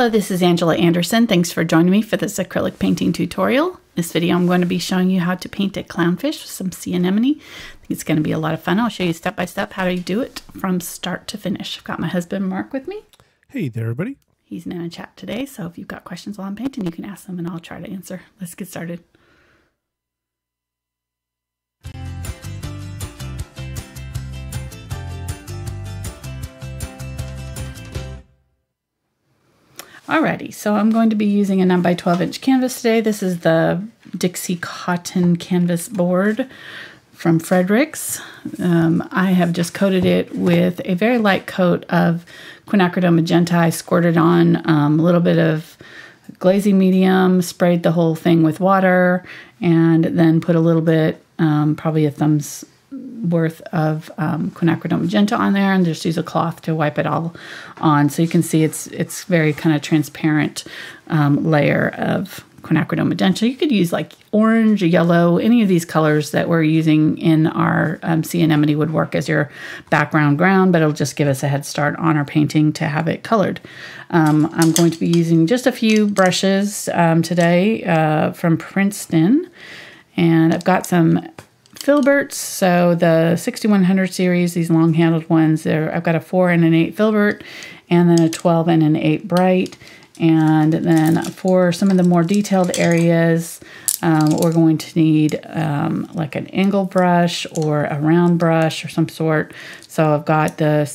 Hello, this is Angela Anderson. Thanks for joining me for this acrylic painting tutorial. In This video I'm going to be showing you how to paint a clownfish with some sea anemone. I think it's going to be a lot of fun. I'll show you step by step how to do it from start to finish. I've got my husband Mark with me. Hey there everybody. He's in a chat today, so if you've got questions while I'm painting, you can ask them and I'll try to answer. Let's get started. Alrighty, so I'm going to be using a 9 by 12 inch canvas today. This is the Dixie Cotton Canvas Board from Fredrix. Um, I have just coated it with a very light coat of quinacridone magenta. I squirted on um, a little bit of glazing medium, sprayed the whole thing with water, and then put a little bit, um, probably a thumb's worth of um, quinacridone magenta on there and just use a cloth to wipe it all on. So you can see it's it's very kind of transparent um, layer of quinacridone magenta. You could use like orange, yellow, any of these colors that we're using in our um, sea anemone would work as your background ground, but it'll just give us a head start on our painting to have it colored. Um, I'm going to be using just a few brushes um, today uh, from Princeton. And I've got some filberts. So the 6100 series, these long handled ones, there I've got a 4 and an 8 filbert, and then a 12 and an 8 bright. And then for some of the more detailed areas, um, we're going to need um, like an angle brush or a round brush or some sort. So I've got the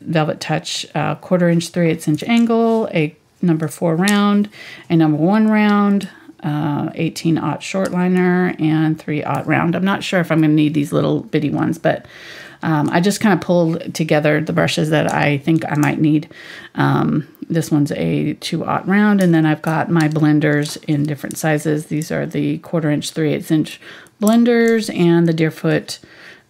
Velvet Touch uh, quarter inch, three eighths inch angle, a number four round, a number one round, uh, 18 aught short liner and 3 aught round. I'm not sure if I'm going to need these little bitty ones, but um, I just kind of pulled together the brushes that I think I might need. Um, this one's a 2 aught round, and then I've got my blenders in different sizes. These are the quarter inch, 3 8 inch blenders and the Deerfoot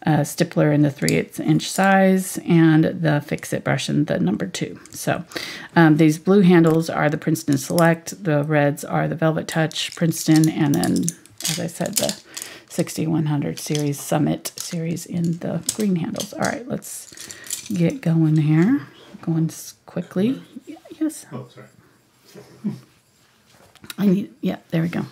uh, stippler in the 3 8 inch size and the Fix-It brush in the number 2. So um, these blue handles are the Princeton Select, the reds are the Velvet Touch Princeton, and then, as I said, the 6100 series Summit series in the green handles. All right, let's get going here. Going quickly. Yes. Oh, sorry. I need, yeah, there we go.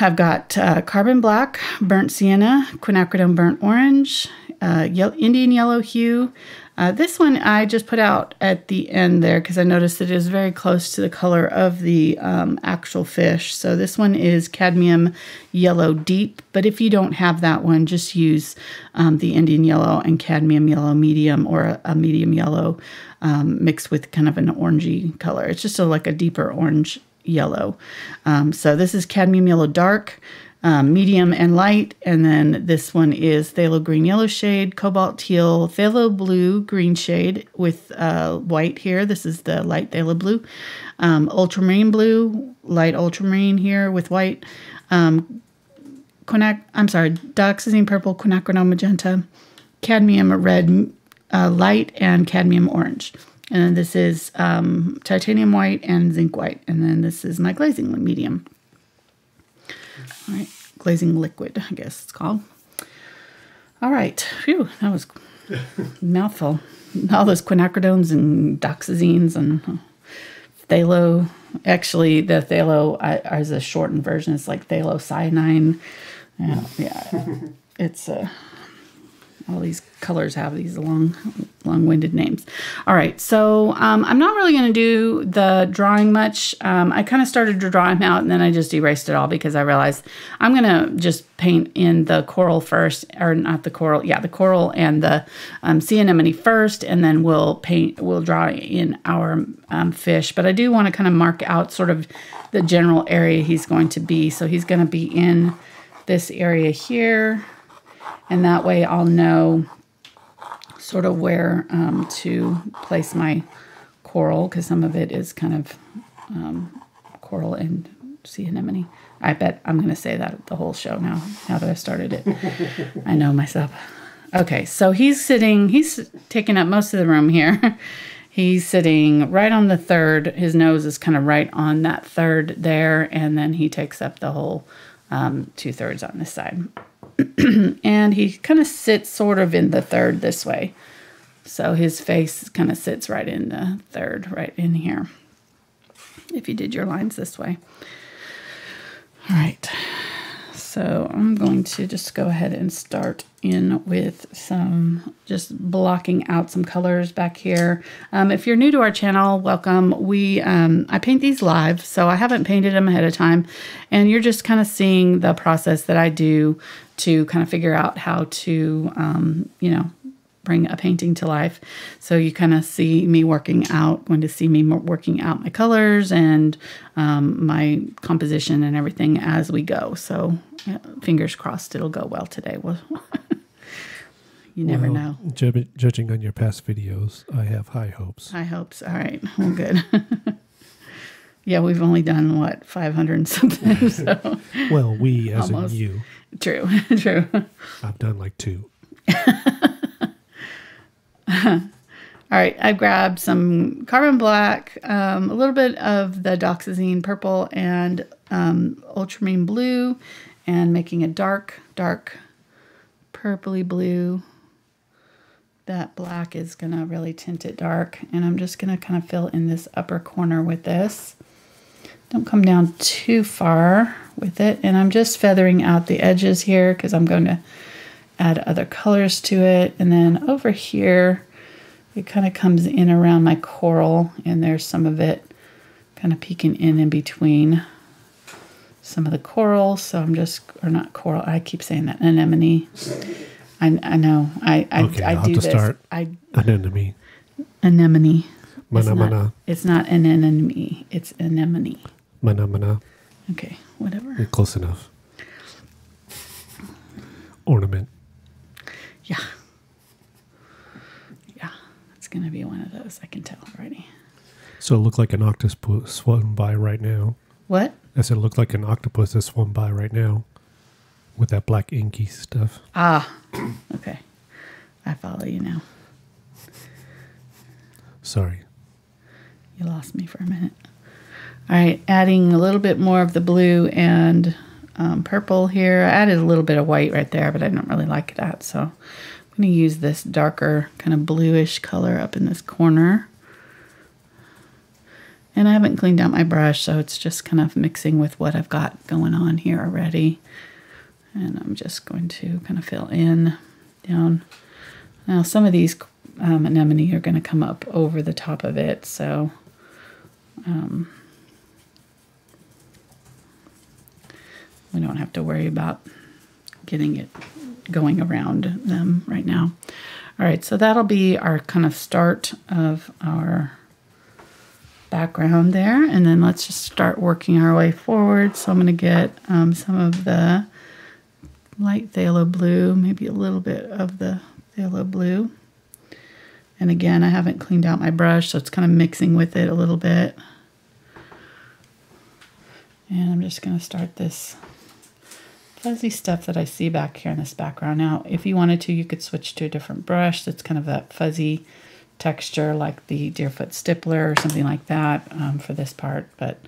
I've got uh, carbon black, burnt sienna, quinacridone burnt orange, uh, yellow, Indian yellow hue. Uh, this one I just put out at the end there because I noticed it is very close to the color of the um, actual fish. So this one is cadmium yellow deep, but if you don't have that one, just use um, the Indian yellow and cadmium yellow medium or a, a medium yellow um, mixed with kind of an orangey color. It's just a, like a deeper orange yellow. Um, so this is cadmium yellow dark, um, medium and light. And then this one is phthalo green yellow shade, cobalt teal, phthalo blue green shade with uh, white here. This is the light phthalo blue. Um, ultramarine blue, light ultramarine here with white. Um, quinac, I'm sorry, dioxazine purple, quinacridone magenta, cadmium red uh, light, and cadmium orange. And then this is um, titanium white and zinc white. And then this is my glazing medium. All right, glazing liquid, I guess it's called. All right, phew, that was mouthful. All those quinacridones and dioxazines and phthalo. Actually, the phthalo uh, is a shortened version. It's like phthalocyanine. Yeah, yeah. it's a. Uh, all these colors have these long long-winded names. All right so um, i'm not really going to do the drawing much. Um, i kind of started to draw him out and then i just erased it all because i realized i'm going to just paint in the coral first or not the coral yeah the coral and the um, sea anemone first and then we'll paint we'll draw in our um, fish. But i do want to kind of mark out sort of the general area he's going to be. So he's going to be in this area here and that way I'll know sort of where um, to place my coral because some of it is kind of um, coral and sea anemone. I bet I'm going to say that the whole show now, now that I started it. I know myself. Okay, so he's sitting, he's taking up most of the room here. he's sitting right on the third. His nose is kind of right on that third there, and then he takes up the whole um, two thirds on this side. and he kind of sits sort of in the third this way. So his face kind of sits right in the third, right in here. If you did your lines this way. All right. So I'm going to just go ahead and start in with some, just blocking out some colors back here. Um, if you're new to our channel, welcome. We, um, I paint these live, so I haven't painted them ahead of time. And you're just kind of seeing the process that I do to kind of figure out how to, um, you know, bring a painting to life. So you kind of see me working out, going to see me working out my colors and um, my composition and everything as we go. So yeah, fingers crossed it'll go well today. Well, you never well, know. Ju- judging on your past videos, I have high hopes. High hopes. All right. Well, good. yeah, we've only done what 500 and something. So well, we as Almost. in you. True. True. I've done like two. All right, I've grabbed some carbon black, um, a little bit of the Dioxazine purple and um, ultramarine blue, and making a dark, dark purpley blue. That black is to really tint it dark, and I'm just to kind of fill in this upper corner with this. Don't come down too far with it, and I'm just feathering out the edges here because I'm going to add other colors to it. And then over here, it kind of comes in around my coral, and there's some of it kind of peeking in in between some of the coral. So I'm just, or not coral, I keep saying that, anemone. I, I know, I, I, okay, I I'll do this. Start I, anemone. Anemone. Mana, it's, mana. Not, it's not an anemone, it's anemone. Mana, mana. Okay, whatever. You're close enough. Ornament. Yeah. Yeah. It's going to be one of those. I can tell already. So it looked like an octopus swung by right now. What? I said it looked like an octopus that swung by right now with that black inky stuff. Ah. Okay. I follow you now. Sorry. You lost me for a minute. All right, adding a little bit more of the blue and um, purple here. I added a little bit of white right there, but I don't really like that. So I'm going to use this darker kind of bluish color up in this corner. And I haven't cleaned out my brush, so it's just kind of mixing with what I've got going on here already. And I'm just going to kind of fill in down. Now some of these um, anemone are going to come up over the top of it, so um, we don't have to worry about getting it going around them right now. All right, so that'll be our kind of start of our background there. And then let's just start working our way forward. So I'm going to get um, some of the light phthalo blue, maybe a little bit of the phthalo blue. And again, I haven't cleaned out my brush, so it's kind of mixing with it a little bit. And I'm just going to start this fuzzy stuff that I see back here in this background. Now, if you wanted to, you could switch to a different brush that's kind of that fuzzy texture like the Deerfoot Stippler or something like that um, for this part. But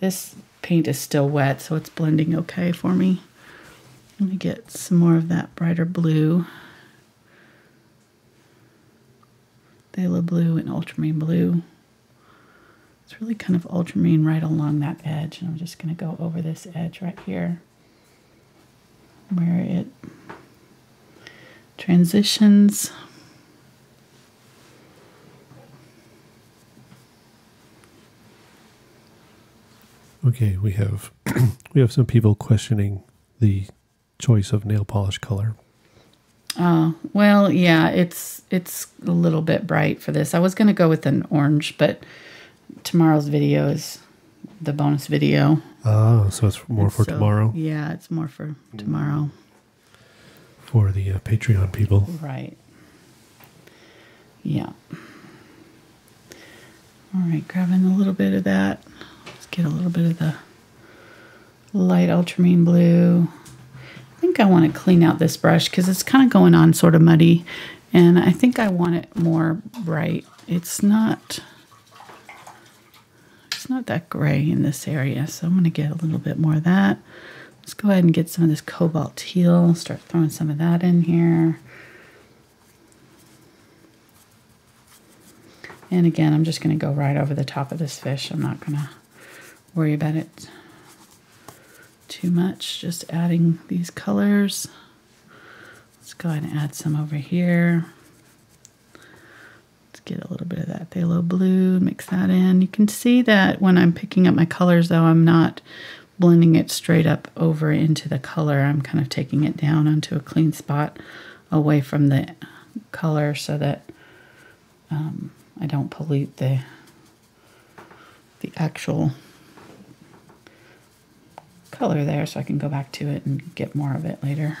this paint is still wet, so it's blending okay for me. Let me get some more of that brighter blue. Phthalo blue and ultramarine blue. It's really kind of ultramarine right along that edge. And I'm just going to go over this edge right here where it transitions. Okay, we have we have some people questioning the choice of nail polish color. Oh, well, yeah, it's it's a little bit bright for this. I was going to go with an orange, but tomorrow's video is the bonus video. Ah, so it's more and for so, tomorrow. Yeah, it's more for tomorrow. For the uh, Patreon people, right? Yeah. All right, grabbing a little bit of that. Let's get a little bit of the light ultramarine blue. I think I want to clean out this brush because it's kind of going on sort of muddy, and I think I want it more bright. It's not not that gray in this area, so I'm going to get a little bit more of that. Let's go ahead and get some of this cobalt teal. Start throwing some of that in here. And again, I'm just going to go right over the top of this fish. I'm not going to worry about it too much. Just adding these colors. Let's go ahead and add some over here. Get a little bit of that phthalo blue, mix that in. You can see that when I'm picking up my colors though, I'm not blending it straight up over into the color. I'm kind of taking it down onto a clean spot away from the color so that um, I don't pollute the the actual color there so I can go back to it and get more of it later.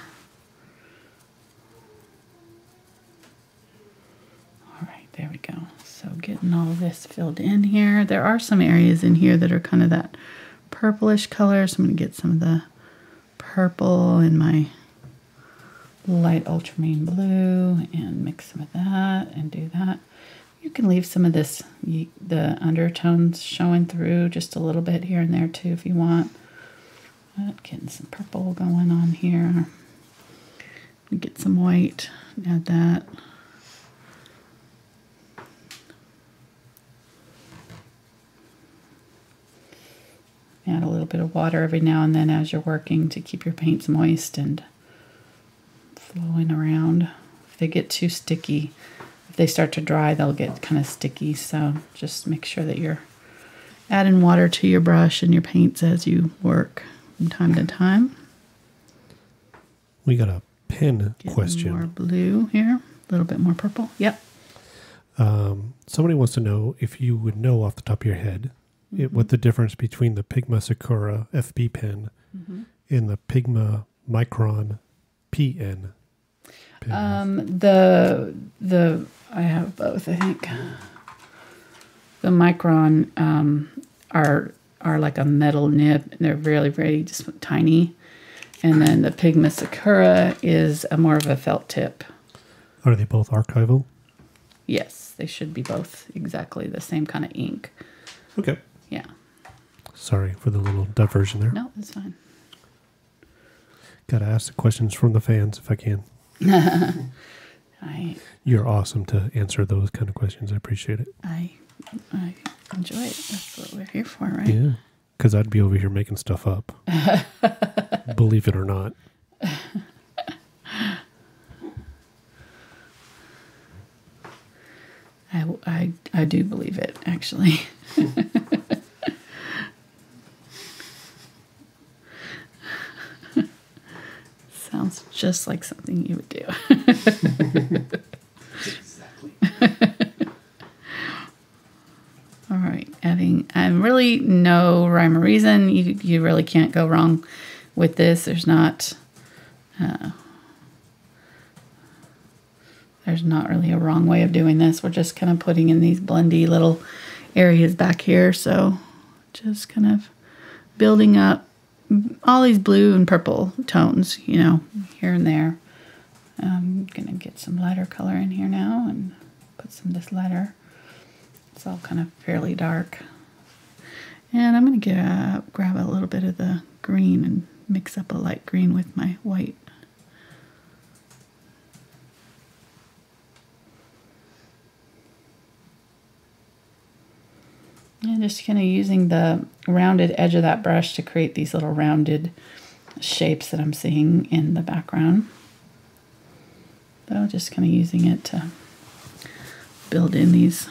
All right, there we go. So getting all this filled in here. There are some areas in here that are kind of that purplish color. So I'm going to get some of the purple in my light ultramarine blue and mix some of that and do that. You can leave some of this, the undertones showing through just a little bit here and there too if you want. But getting some purple going on here. Get some white, add that. Add a little bit of water every now and then as you're working to keep your paints moist and flowing around. If they get too sticky, if they start to dry, they'll get kind of sticky. So just make sure that you're adding water to your brush and your paints as you work from time to time. We got a pen Getting question. More blue here, a little bit more purple. Yep. Um, somebody wants to know if you would know off the top of your head it, what the difference between the Pigma Sakura FB pen and the Pigma Micron PN pen. Um, the the I have both. I think the Micron um, are are like a metal nib. And they're really really just tiny, and then the Pigma Sakura is a more of a felt tip. Are they both archival? Yes, they should be both exactly the same kind of ink. Okay. Yeah. Sorry for the little diversion there. No, it's fine. Got to ask the questions from the fans if I can. I You're awesome to answer those kind of questions. I appreciate it. I I enjoy it. That's what we're here for, right? Yeah. Because I'd be over here making stuff up. Believe it or not. I, I, I do believe it, actually. Sounds just like something you would do. Exactly. All right, adding, and really no rhyme or reason. You, you really can't go wrong with this. There's not, uh, there's not really a wrong way of doing this. We're just kind of putting in these blendy little areas back here. So just kind of building up all these blue and purple tones, you know, here and there. I'm gonna get some lighter color in here now and put some this lighter. It's all kind of fairly dark. And I'm going to get grab a little bit of the green and mix up a light green with my white. And just kind of using the rounded edge of that brush to create these little rounded shapes that I'm seeing in the background. So just kind of using it to build in these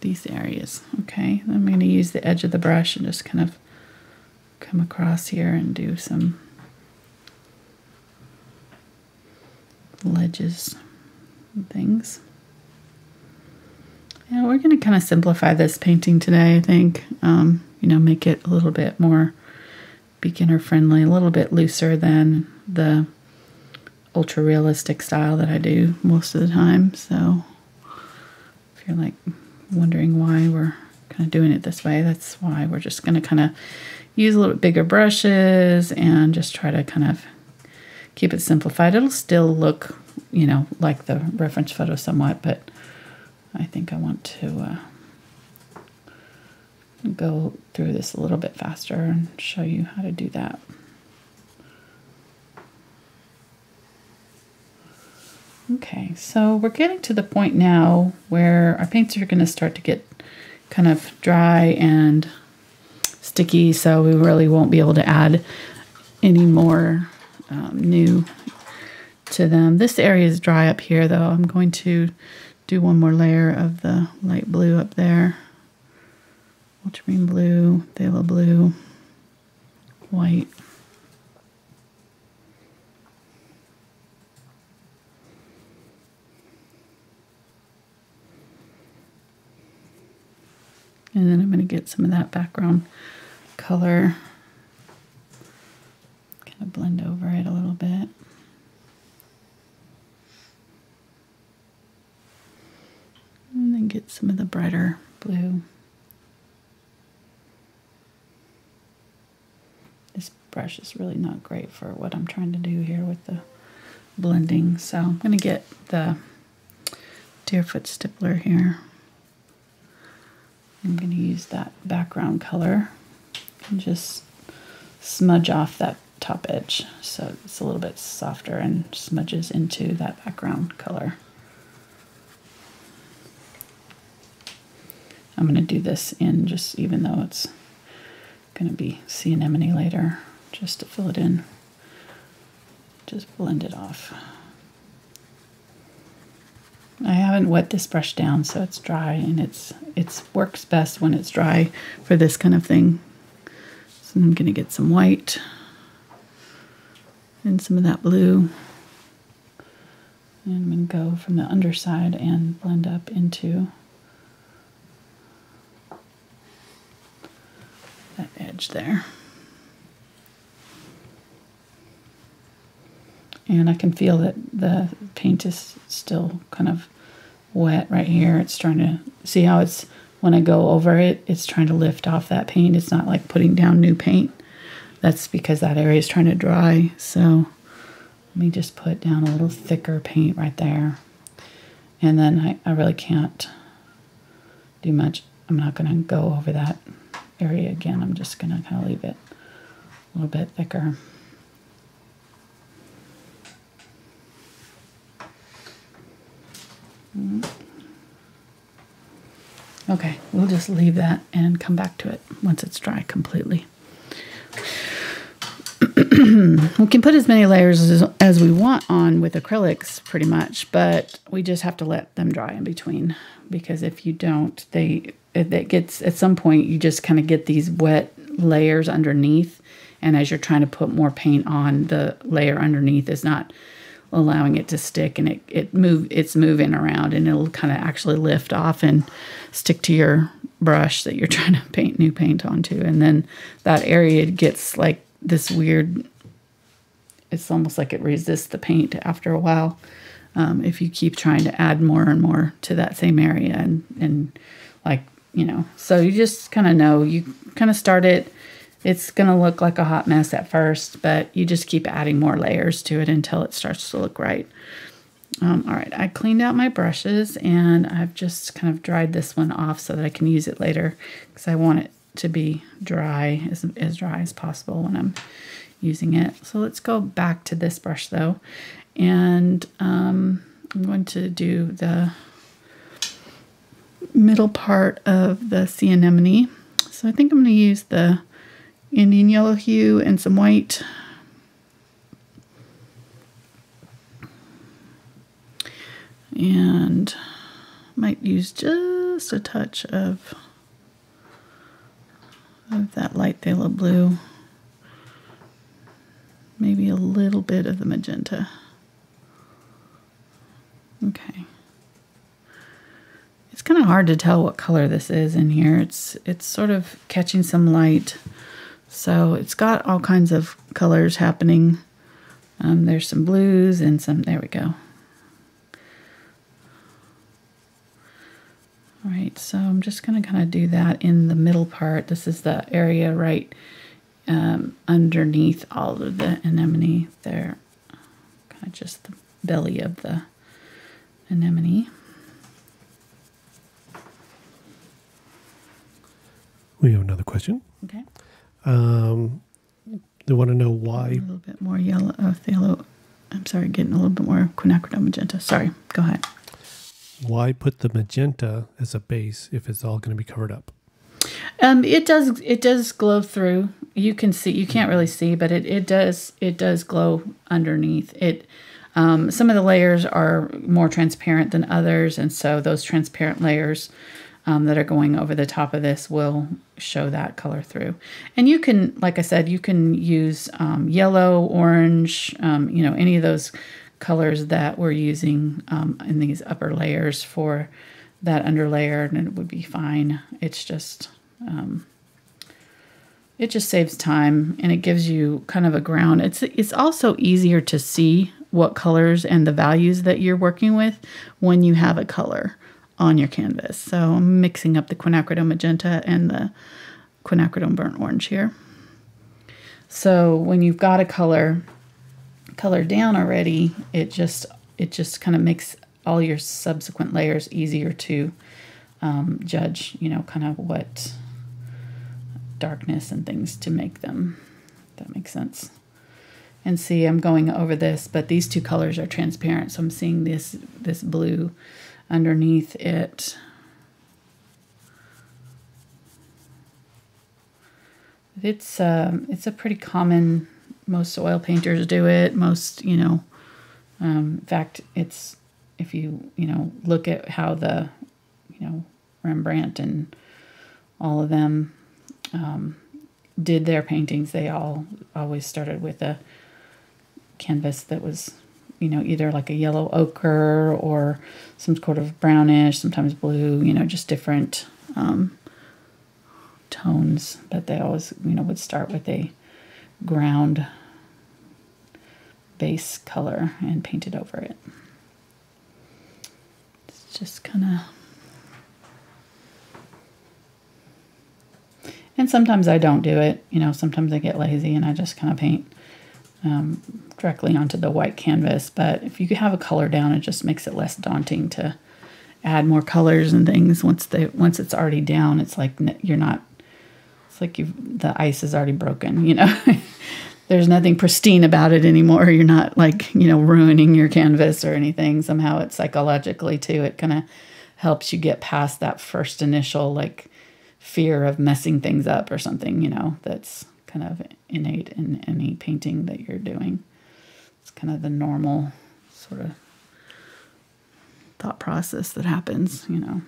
these areas. Okay, I'm going to use the edge of the brush and just kind of come across here and do some ledges and things. Yeah, we're going to kind of simplify this painting today, I think. Um, you know, make it a little bit more beginner friendly, a little bit looser than the ultra realistic style that I do most of the time. So if you're like wondering why we're kind of doing it this way, that's why we're just going to kind of use a little bit bigger brushes and just try to kind of keep it simplified. It'll still look, you know, like the reference photo somewhat, but I think I want to uh, go through this a little bit faster and show you how to do that. Okay, so we're getting to the point now where our paints are going to start to get kind of dry and sticky, so we really won't be able to add any more um, new to them. This area is dry up here, though. I'm going to do one more layer of the light blue up there. Ultramarine blue, phthalo blue, white. And then I'm going to get some of that background color, kind of blend over it a little bit. And get some of the brighter blue. This brush is really not great for what I'm trying to do here with the blending. So I'm going to get the Deerfoot Stippler here. I'm going to use that background color and just smudge off that top edge so it's a little bit softer and smudges into that background color. I'm going to do this in just even though it's going to be sea anemone later just to fill it in. Just blend it off. I haven't wet this brush down so it's dry and it's it's works best when it's dry for this kind of thing. So I'm going to get some white and some of that blue. And I'm going to go from the underside and blend up into that edge there. and I can feel that the paint is still kind of wet right here. It's trying to see how it's when I go over it, it's trying to lift off that paint. It's not like putting down new paint. That's because that area is trying to dry. So let me just put down a little thicker paint right there. And then I, I really can't do much. I'm not going to go over that area again. I'm just going to kind of leave it a little bit thicker. Mm-hmm. Okay, we'll just leave that and come back to it once it's dry completely. we can put as many layers as, as, we want on with acrylics pretty much, but we just have to let them dry in between because if you don't, they it gets at some point you just kind of get these wet layers underneath and as you're trying to put more paint on, the layer underneath is not allowing it to stick and it, it move it's moving around and it'll kind of actually lift off and stick to your brush that you're trying to paint new paint onto. And then that area gets like this weird it's almost like it resists the paint after a while um, if you keep trying to add more and more to that same area and and like you know so you just kind of know you kind of start it it's going to look like a hot mess at first, but you just keep adding more layers to it until it starts to look right. Um, all right, I cleaned out my brushes and I've just kind of dried this one off so that I can use it later because I want it to be dry, as, as dry as possible when I'm using it. So let's go back to this brush though. And um, I'm going to do the middle part of the sea anemone. So I think I'm going to use the Indian yellow hue and some white. And might use just a touch of, of that light phthalo blue. Maybe a little bit of the magenta. Okay. It's kind of hard to tell what color this is in here. It's it's sort of catching some light. So it's got all kinds of colors happening. Um, there's some blues and some, there we go. All right, so I'm just going to kind of do that in the middle part. This is the area right um, underneath all of the anemone there. Kind of just the belly of the anemone. We have another question. Okay. Um, they want to know why. A little bit more yellow, uh, phthalo I'm sorry, getting a little bit more quinacridone magenta. Sorry, go ahead. Why put the magenta as a base if it's all going to be covered up? Um, it does it does glow through. You can see you can't really see, but it, it does it does glow underneath. It um, some of the layers are more transparent than others, and so those transparent layers um, that are going over the top of this will show that color through. And you can, like I said, you can use um, yellow, orange, um, you know, any of those colors that we're using um, in these upper layers for that underlayer, and it would be fine. It's just um, it just saves time and it gives you kind of a ground. It's it's also easier to see what colors and the values that you're working with when you have a color on your canvas. So I'm mixing up the quinacridone magenta and the quinacridone burnt orange here. So when you've got a color color down already, it just it just kind of makes all your subsequent layers easier to um, judge, you know, kind of what darkness and things to make them. that makes sense. And see, I'm going over this, but these two colors are transparent, so I'm seeing this this blue underneath it. It's um, it's a pretty common. Most oil painters do it. Most you know. Um, in fact, it's if you you know look at how the you know Rembrandt and all of them um, did their paintings, they all always started with a canvas that was you know, either like a yellow ochre or some sort of brownish, sometimes blue, you know, just different um, tones. But they always, you know, would start with a ground base color and paint it over it. It's just kind of. And sometimes I don't do it, you know, sometimes I get lazy and I just kind of paint um, directly onto the white canvas. But if you have a color down, it just makes it less daunting to add more colors and things. Once they once it's already down, it's like you're not. It's like you the ice is already broken. You know, there's nothing pristine about it anymore. You're not like you know ruining your canvas or anything. Somehow, it psychologically too. It kind of helps you get past that first initial like fear of messing things up or something. You know, that's kind of innate in any painting that you're doing. It's kind of the normal sort of thought process that happens, you know.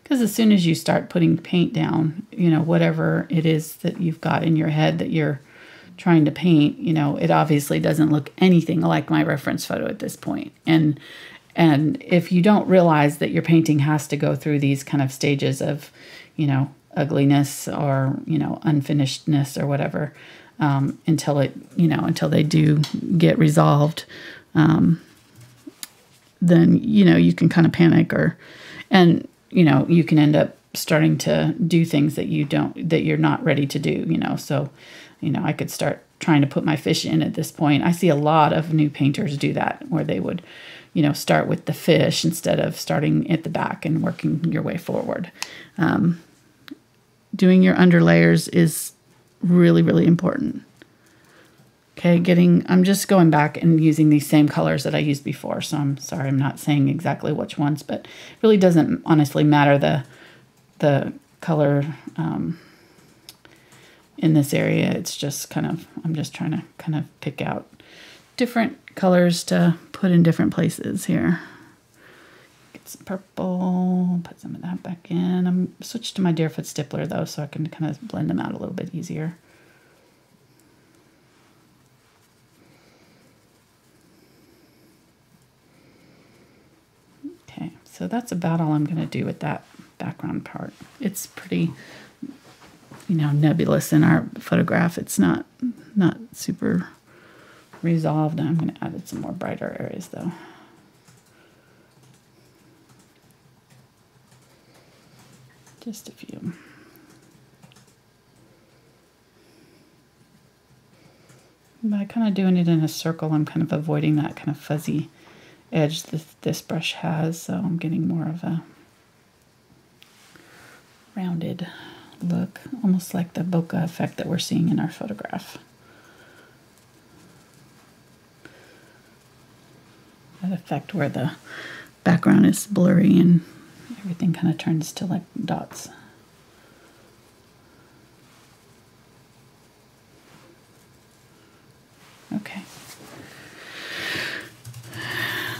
Because as soon as you start putting paint down, you know, whatever it is that you've got in your head that you're trying to paint, you know, it obviously doesn't look anything like my reference photo at this point. And and if you don't realize that your painting has to go through these kind of stages of, you know, ugliness or you know unfinishedness or whatever um, until it you know until they do get resolved um, then you know you can kind of panic or and you know you can end up starting to do things that you don't that you're not ready to do you know? So you know i could start trying to put my fish in at this point. I see a lot of new painters do that where they would you know start with the fish instead of starting at the back and working your way forward. Um, doing your underlayers is really, really important. Okay, getting, I'm just going back and using these same colors that I used before. So I'm sorry, I'm not saying exactly which ones, but it really doesn't honestly matter the, the color um, in this area. It's just kind of, I'm just trying to kind of pick out different colors to put in different places here some purple, put some of that back in. I'm switched to my Deerfoot Stippler though, so I can kind of blend them out a little bit easier. Okay, so that's about all I'm going to do with that background part. It's pretty, you know, nebulous in our photograph. It's not not super resolved. I'm going to add some more brighter areas though. Just a few. By kind of doing it in a circle, I'm kind of avoiding that kind of fuzzy edge that this brush has, so I'm getting more of a rounded look, almost like the bokeh effect that we're seeing in our photograph. that effect where the background is blurry and everything kind of turns to like dots. Okay.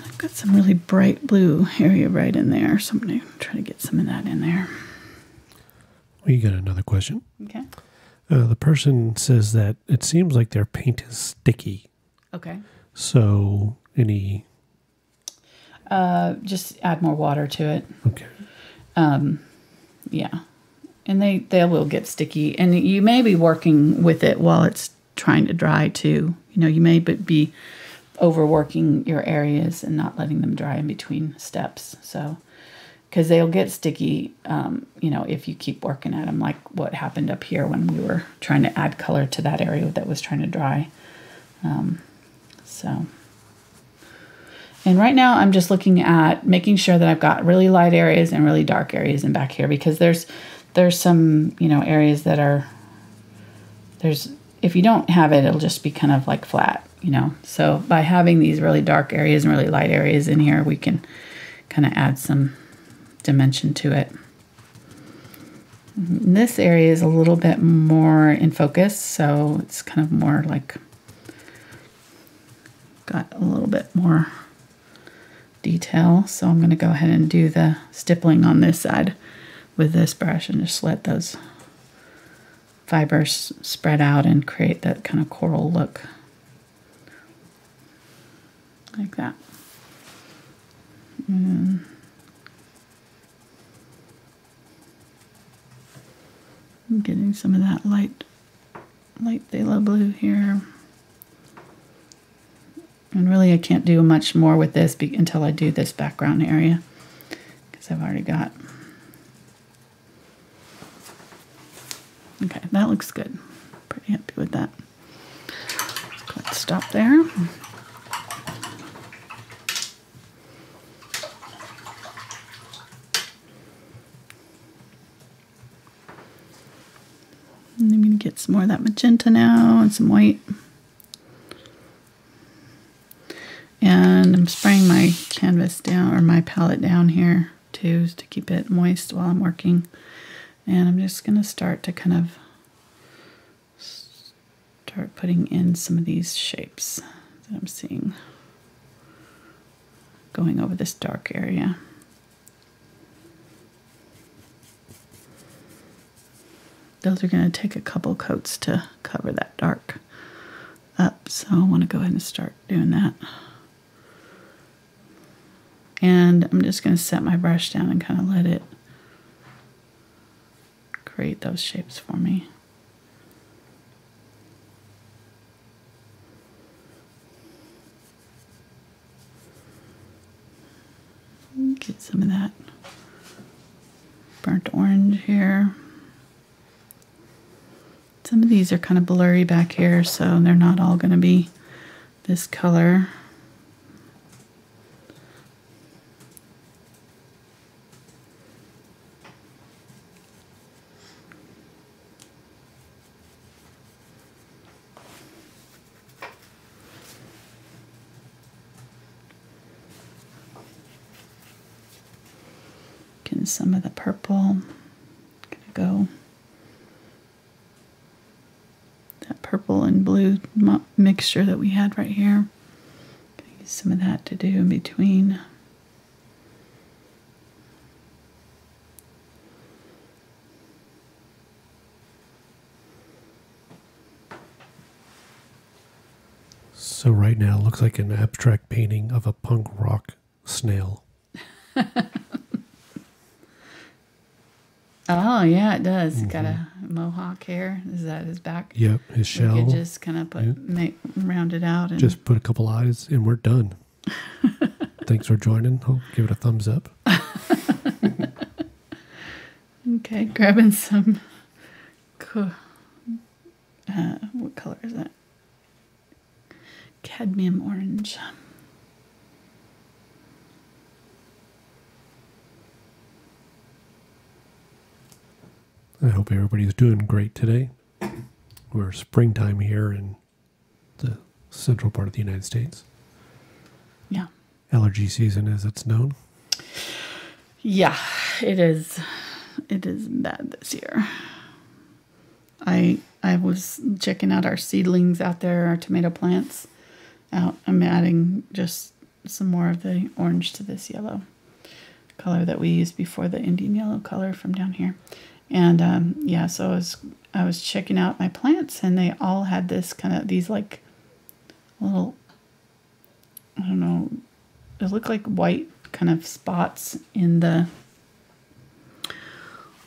I've got some really bright blue area right in there, so I'm going to try to get some of that in there. Well, you got another question. Okay. Uh, the person says that it seems like their paint is sticky. Okay. So, any. Uh, just add more water to it. Okay. Um, yeah, and they they will get sticky, and you may be working with it while it's trying to dry too. You know, you may be overworking your areas and not letting them dry in between steps. So, because they'll get sticky, um, you know, if you keep working at them, like what happened up here when we were trying to add color to that area that was trying to dry. Um, so. And right now I'm just looking at making sure that I've got really light areas and really dark areas in back here because there's there's some, you know, areas that are there's if you don't have it it'll just be kind of like flat, you know. So by having these really dark areas and really light areas in here, we can kind of add some dimension to it. This area is a little bit more in focus, so it's kind of more like got a little bit more detail. So I'm going to go ahead and do the stippling on this side with this brush and just let those fibers spread out and create that kind of coral look. Like that. And I'm getting some of that light, light phthalo blue here. And really I can't do much more with this until I do this background area because I've already got. Okay, that looks good. Pretty happy with that. Let's stop there. And I'm going to get some more of that magenta now and some white. And I'm spraying my canvas down or my palette down here too to keep it moist while I'm working. And I'm just going to start to kind of start putting in some of these shapes that I'm seeing going over this dark area. Those are going to take a couple coats to cover that dark up, so I want to go ahead and start doing that. And I'm just going to set my brush down and kind of let it create those shapes for me. Get some of that burnt orange here. Some of these are kind of blurry back here, so they're not all going to be this color. Getting some of the purple. Gonna go that purple and blue mixture that we had right here. Use some of that to do in between. So right now it looks like an abstract painting of a punk rock snail. Oh yeah, it does. Mm-hmm. Got a mohawk hair. Is that his back? Yep, his shell. We could just kind of put yeah. make round it out and just put a couple eyes, and we're done. Thanks for joining. I'll give it a thumbs up. okay, grabbing some. Uh, what color is that? Cadmium orange. I hope everybody's doing great today. We're springtime here in the central part of the United States. Yeah. allergy season as it's known. Yeah, it is. It is bad this year. I I was checking out our seedlings out there, our tomato plants. Out, I'm adding just some more of the orange to this yellow color that we used before the Indian yellow color from down here. And um, yeah, so I was I was checking out my plants, and they all had this kind of these like little I don't know, it looked like white kind of spots in the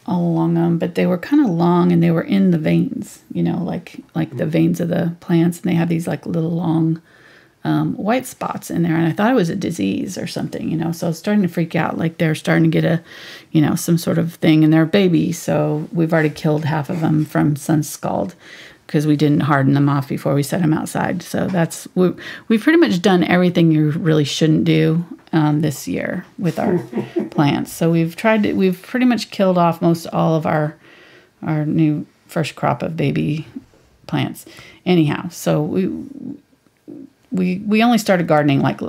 all along them, but they were kind of long and they were in the veins, you know, like like the veins of the plants, and they have these like little long um, white spots in there, and I thought it was a disease or something, you know. So I was starting to freak out, like they're starting to get a, you know, some sort of thing in their baby. So we've already killed half of them from sun scald because we didn't harden them off before we set them outside. So that's we we've pretty much done everything you really shouldn't do um, this year with our plants. So we've tried to we've pretty much killed off most all of our our new first crop of baby plants. Anyhow, so we we we only started gardening like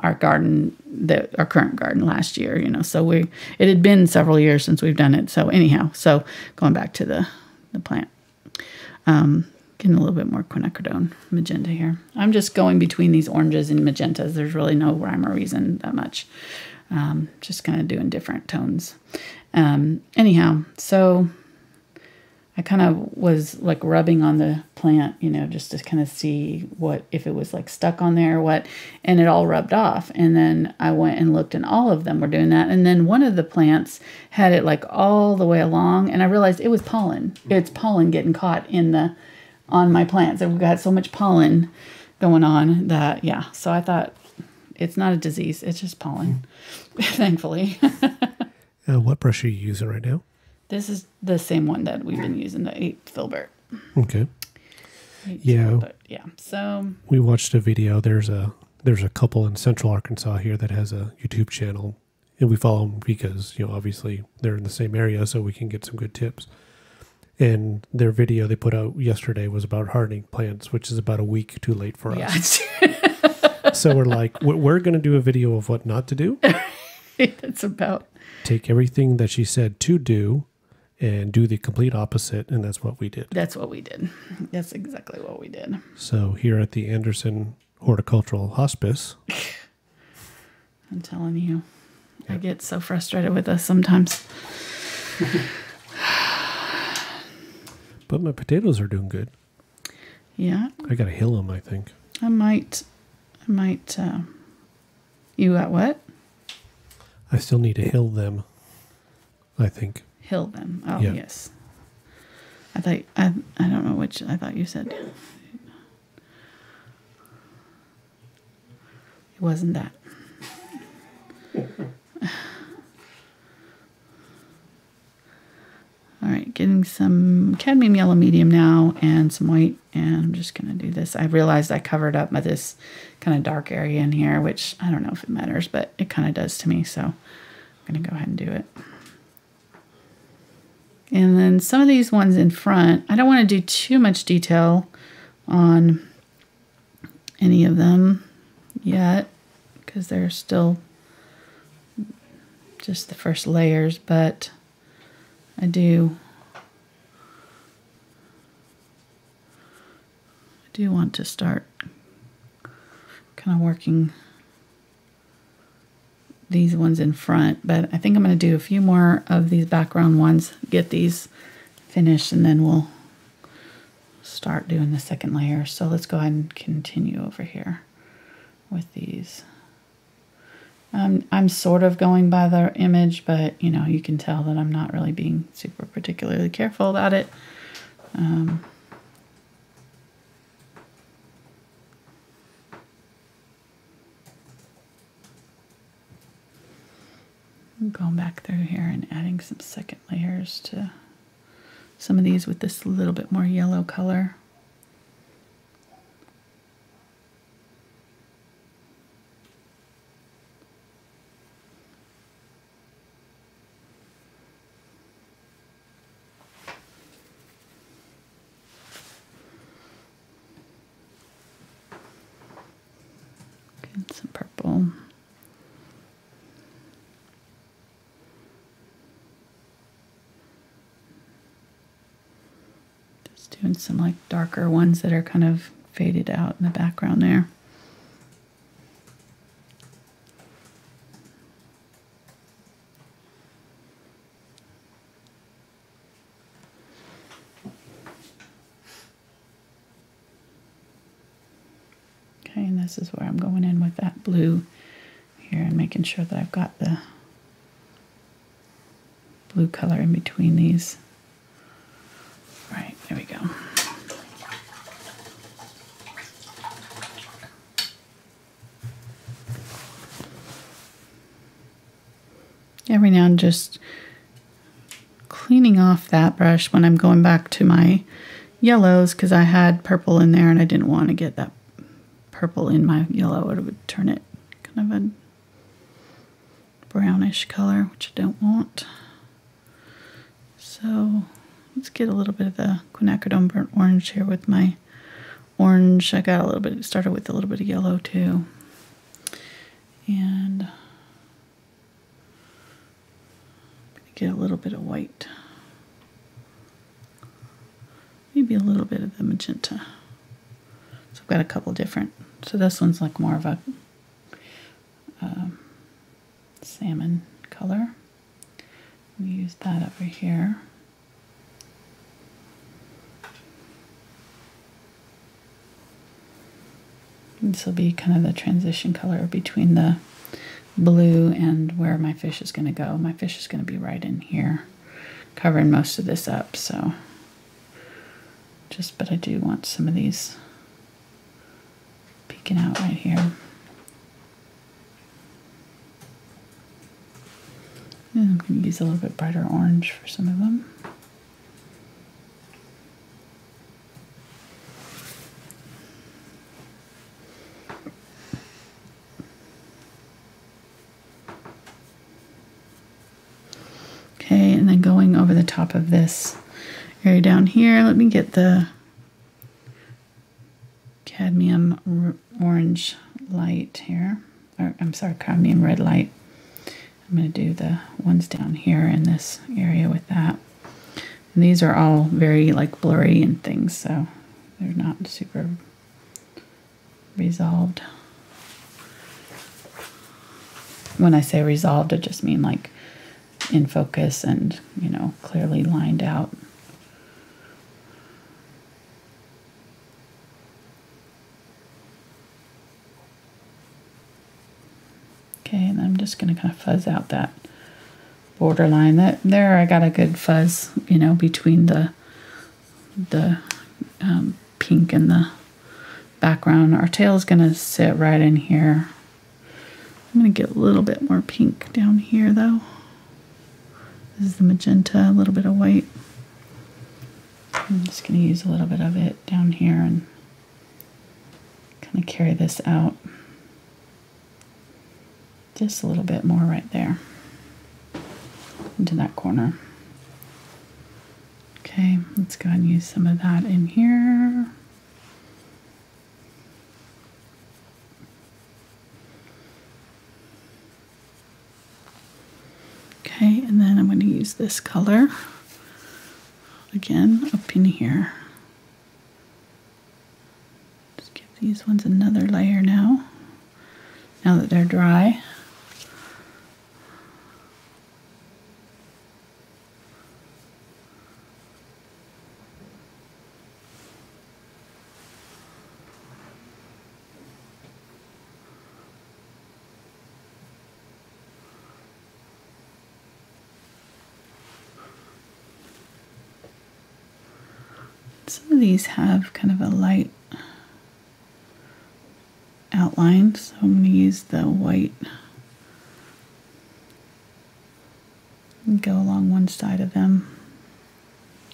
our garden the our current garden last year you know so we it had been several years since we've done it. So anyhow so going back to the the plant um getting a little bit more quinacridone magenta here. I'm just going between these oranges and magentas. There's really no rhyme or reason that much. Um, just kind of doing different tones. Um, anyhow so I kind of was like rubbing on the plant, you know, just to kind of see what if it was like stuck on there or what, and it all rubbed off. And then I went and looked, and all of them were doing that. And then one of the plants had it like all the way along, and I realized it was pollen. It's pollen getting caught in the on my plants. I've got so much pollen going on that yeah. So I thought it's not a disease; it's just pollen. Thankfully. Uh, what brush are you using right now? This is the same one that we've been using, the eight filbert. Okay. Eight Yeah. filbert, Yeah. So We watched a video. There's a there's a couple in Central Arkansas here that has a YouTube channel, and we follow them because you know obviously they're in the same area, so we can get some good tips. And their video they put out yesterday was about hardening plants, which is about a week too late for yeah, us. So we're like, we're, we're going to do a video of what not to do. it's about Take everything that she said to do, and do the complete opposite, and that's what we did. that's what we did. That's exactly what we did. So here at the Anderson Horticultural Hospice, I'm telling you, I get so frustrated with us sometimes. but my potatoes are doing good. Yeah, I got to hill them, I think. I might, I might. Uh, you got what? I still need to hill them. I think. Hill them. Oh Yeah. yes. I thought I. I don't know which. I thought you said. It wasn't that. All right, getting some cadmium yellow medium now and some white, and I'm just gonna do this. I realized I covered up my this kind of dark area in here, which I don't know if it matters, but it kind of does to me. So I'm gonna go ahead and do it. And then some of these ones in front, I don't want to do too much detail on any of them yet because they're still just the first layers, but I do I do want to start kind of working these ones in front, but I think I'm going to do a few more of these background ones, get these finished, and then we'll start doing the second layer. So let's go ahead and continue over here with these. Um, I'm sort of going by the image, but you know, you can tell that I'm not really being super particularly careful about it. Um, I'm going back through here and adding some second layers to some of these with this little bit more yellow color. And some purple. Just doing some like darker ones that are kind of faded out in the background there. Okay, and this is where I'm going in with that blue here and making sure that I've got the blue color in between these. Right, there we go. Every now and just cleaning off that brush when I'm going back to my yellows because I had purple in there and I didn't want to get that purple in my yellow. It would turn it kind of a brownish color, which I don't want. So let's get a little bit of the quinacridone burnt orange here with my orange. I got a little bit, started with a little bit of yellow too. And get a little bit of white. Maybe a little bit of the magenta. So I've got a couple different. So this one's like more of a um, salmon color. We use that over here. This will be kind of the transition color between the blue and where my fish is going to go. My fish is going to be right in here, covering most of this up. So just, but I do want some of these peeking out right here. And I'm going to use a little bit brighter orange for some of them. Okay, and then going over the of this area down here, let me get the cadmium orange light here. Or, I'm sorry, cadmium red light. I'm going to do the ones down here in this area with that. And these are all very like blurry and things, so they're not super resolved. When I say resolved, I just mean like in focus and, you know, clearly lined out. Okay, and I'm just going to kind of fuzz out that borderline. That there, I got a good fuzz, you know, between the the um, pink and the background. Our tail is going to sit right in here. I'm going to get a little bit more pink down here, though. This is the magenta, a little bit of white. I'm just going to use a little bit of it down here and kind of carry this out. Just a little bit more right there into that corner. Okay, let's go ahead and use some of that in here. Okay, and then I'm going to use this color again up in here. Just give these ones another layer now, now that they're dry. These have kind of a light outline, so I'm going to use the white and go along one side of them.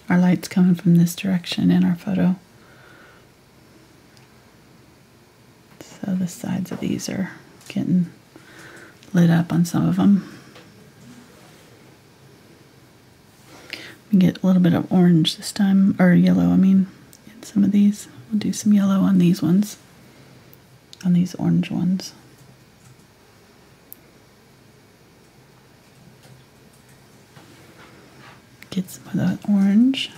Our light's coming from this direction in our photo. So the sides of these are getting lit up on some of them. We get a little bit of orange this time, or yellow, I mean, some of these. We'll do some yellow on these ones, on these orange ones. Get some of that orange,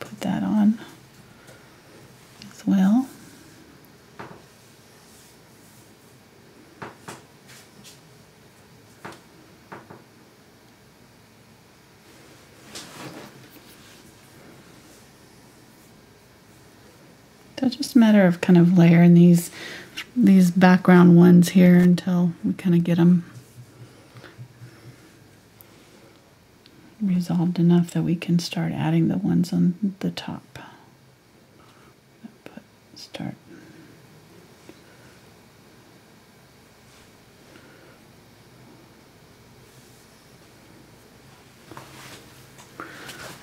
put that on as well. Matter of kind of layering these these background ones here until we kind of get them resolved enough that we can start adding the ones on the top. Put start.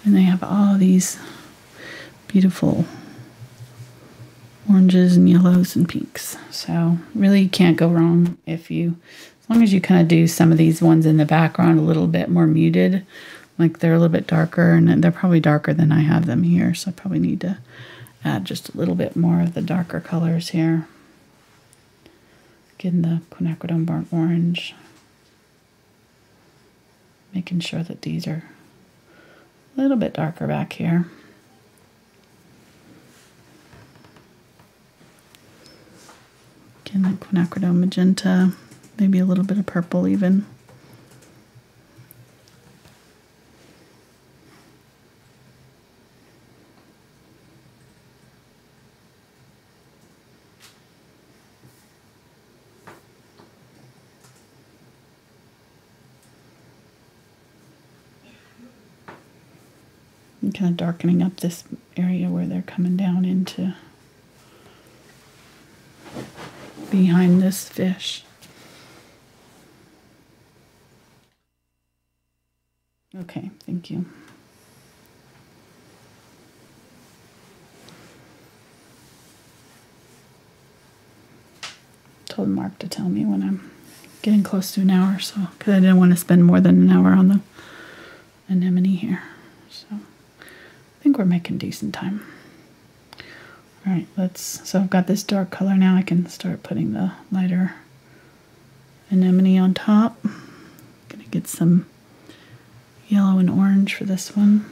And they have all these beautiful oranges and yellows and pinks. So really you can't go wrong if you, as long as you kind of do some of these ones in the background a little bit more muted, like they're a little bit darker and they're probably darker than I have them here. So I probably need to add just a little bit more of the darker colors here. Getting the quinacridone burnt orange. Making sure that these are a little bit darker back here. Again, the quinacridone magenta, maybe a little bit of purple even. And kind of darkening up this area where they're coming down into behind this fish. Okay, thank you. Told Mark to tell me when I'm getting close to an hour, so because I didn't want to spend more than an hour on the anemone here. So I think we're making decent time. All right, let's, so I've got this dark color now. I can start putting the lighter anemone on top. Gonna get some yellow and orange for this one.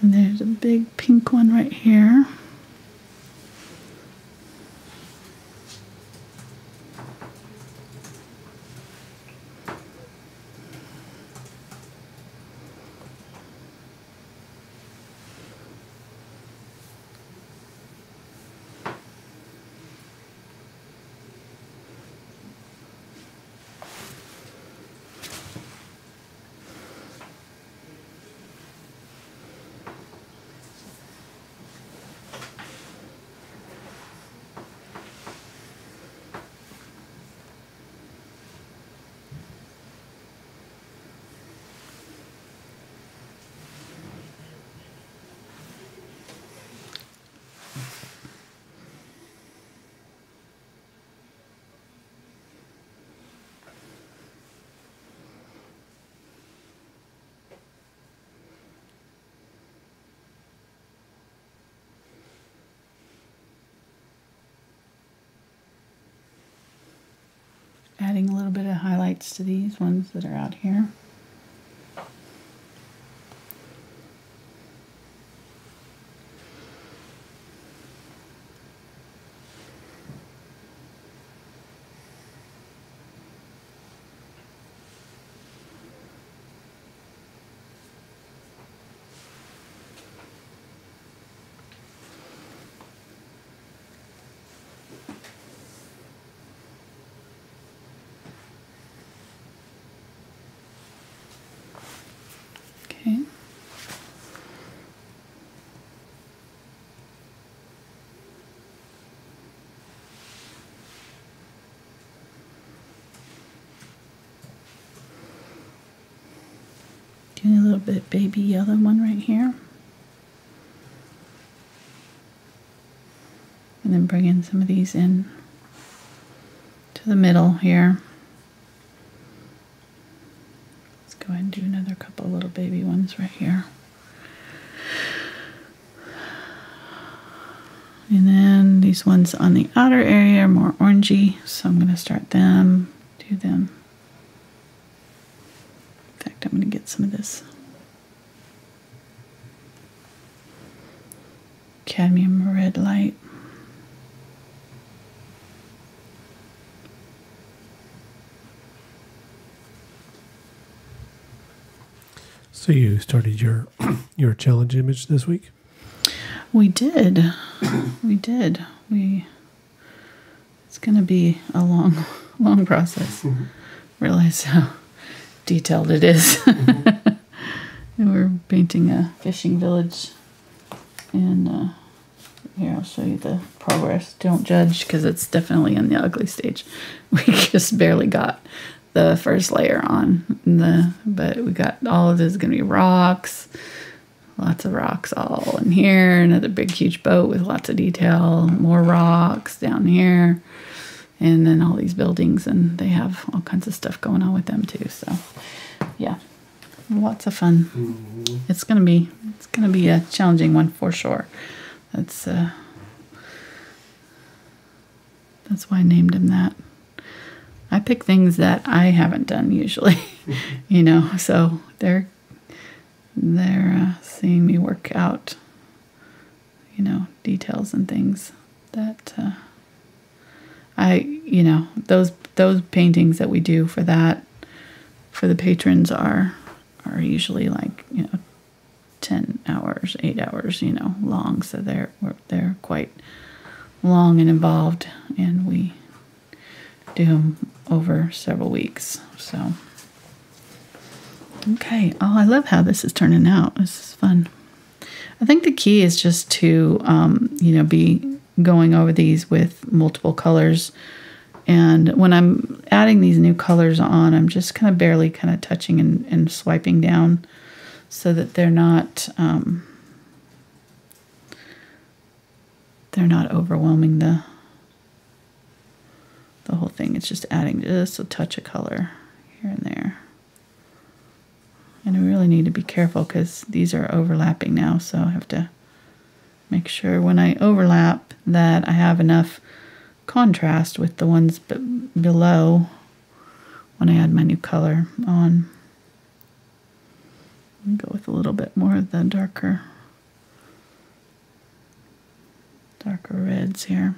And there's a big pink one right here. adding a little bit of highlights to these ones that are out here. Okay. Baby yellow one right here. And then bring in some of these in to the middle here. Let's go ahead and do another couple little baby ones right here. And then These ones on the outer area are more orangey, so I'm going to start them, do them. In fact, I'm going to get some of this cadmium red light. So you started your your challenge image this week. We did. we did. We. It's going to be a long, long process. Realize how detailed it is. and we're painting a fishing village, and uh, here I'll show you the progress. Don't judge because it's definitely in the ugly stage. We just barely got the first layer on the, but we got all of this is going to be rocks. Lots of rocks all in here. Another big huge boat with lots of detail. More rocks down here. And then all these buildings and they have all kinds of stuff going on with them too so yeah. Lots of fun. Mm-hmm. it's gonna be it's gonna be a challenging one for sure that's uh that's why i named him that. I pick things that i haven't done usually you know so they're they're uh, seeing me work out, you know, details and things that uh, I, you know, those those paintings that we do for that for the patrons are are usually like you know, ten hours, eight hours, you know, long. So they're they're quite long and involved, and we do them over several weeks. So. Okay. Oh, I love how this is turning out. This is fun. I think the key is just to, um, you know, be going over these with multiple colors. And when I'm adding these new colors on, I'm just kind of barely kind of touching and, and swiping down so that they're not um, they're not overwhelming the the whole thing. It's just adding just a touch of color here and there. And I really need to be careful because these are overlapping now, so I have to make sure when I overlap that I have enough contrast with the ones below when I add my new color on. Go with a little bit more of the darker darker reds here.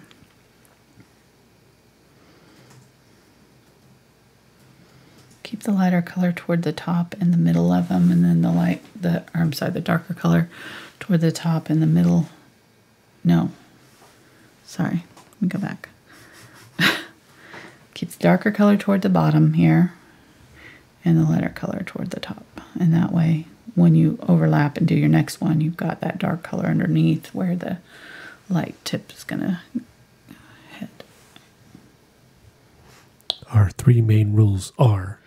keep the lighter color toward the top and the middle of them, and then the light, the, or I'm sorry, the darker color toward the top and the middle. No, sorry, let me go back. keep the darker color toward the bottom here, and the lighter color toward the top. And that way, when you overlap and do your next one, you've got that dark color underneath where the light tip is going to head. Our three main rules are